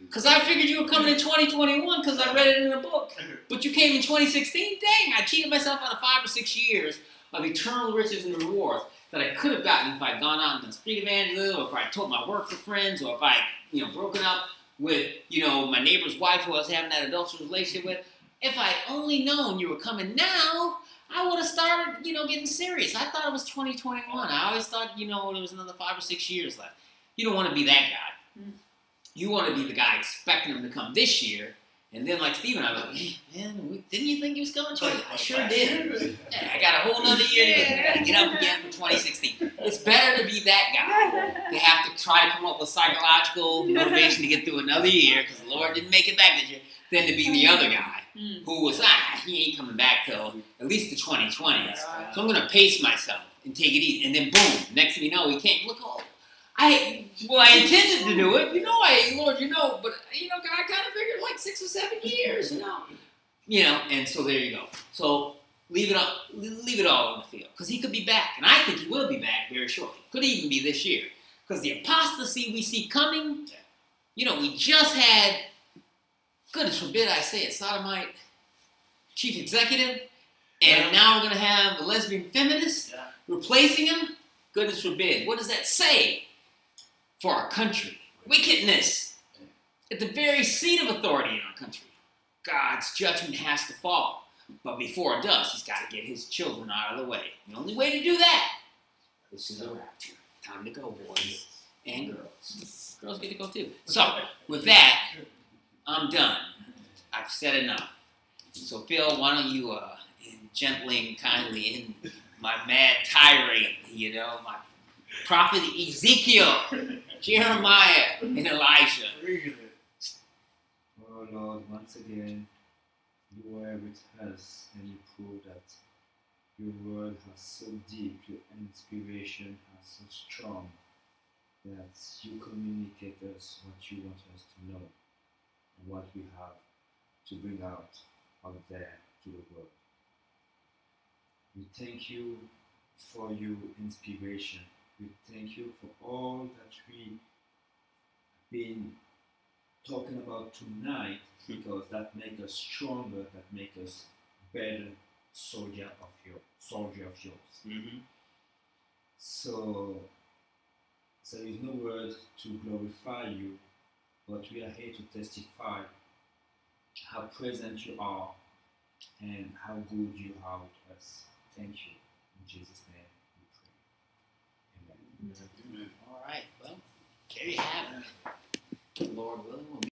Because I figured you were coming in 2021 because I read it in a book. But you came in 2016? Dang, I cheated myself out of five or six years of eternal riches and rewards that I could have gotten if I'd gone out and done street evangelism, or if I told my work to friends, or if I, you know, broken up with, you know, my neighbor's wife who I was having that adulterous relationship with. If I'd only known you were coming now, I would have started, you know, getting serious. I thought it was 2021. I always thought, you know, there was another five or six years left. You don't want to be that guy. Mm. You want to be the guy expecting him to come this year. And then, like Steven, I was like, hey, man, we- didn't you think he was coming? 20? I sure did. Yeah, I got a whole other year to. To get up again for 2016. It's better to be that guy. They have to try to come up with psychological motivation to get through another year because the Lord didn't make it back this year, than to be the other guy Mm. who was, ah, he ain't coming back till at least the 2020s. So I'm gonna pace myself and take it easy, and then boom, next thing you know, he can't look. Oh, I well, I intended to do it. You know, I Lord, you know, but you know, I kind of figured like six or seven years. You know, you know, and so there you go. So leave it up, leave it all on the field because he could be back, and I think he will be back very shortly. Could even be this year because the apostasy we see coming. You know, we just had. Goodness forbid I say it, sodomite chief executive, and now we're going to have a lesbian feminist Yeah. replacing him. Goodness forbid. What does that say for our country? Wickedness at the very seat of authority in our country. God's judgment has to fall. But before it does, he's got to get his children out of the way. The only way to do that is through the rapture. Time to go, boys and girls. Girls get to go too. So, with that, I'm done. I've said enough. So, Phil, why don't you, uh, gently and kindly, in my mad tirade, you know, my prophet Ezekiel, Jeremiah, and Elijah. Oh Lord, once again, you were with us and you prove that your word has so deep, your inspiration has so strong that you communicate us what you want us to know what we have to bring out out there to the world. We thank you for your inspiration. We thank you for all that we have been talking about tonight because that make us stronger, that make us better soldier of your soldier of yours. Mm-hmm. So there is no word to glorify you, but we are here to testify how present you are and how good you are with us. Thank you. In Jesus' name we pray. Amen. All right. Well, there you have it. Lord willing,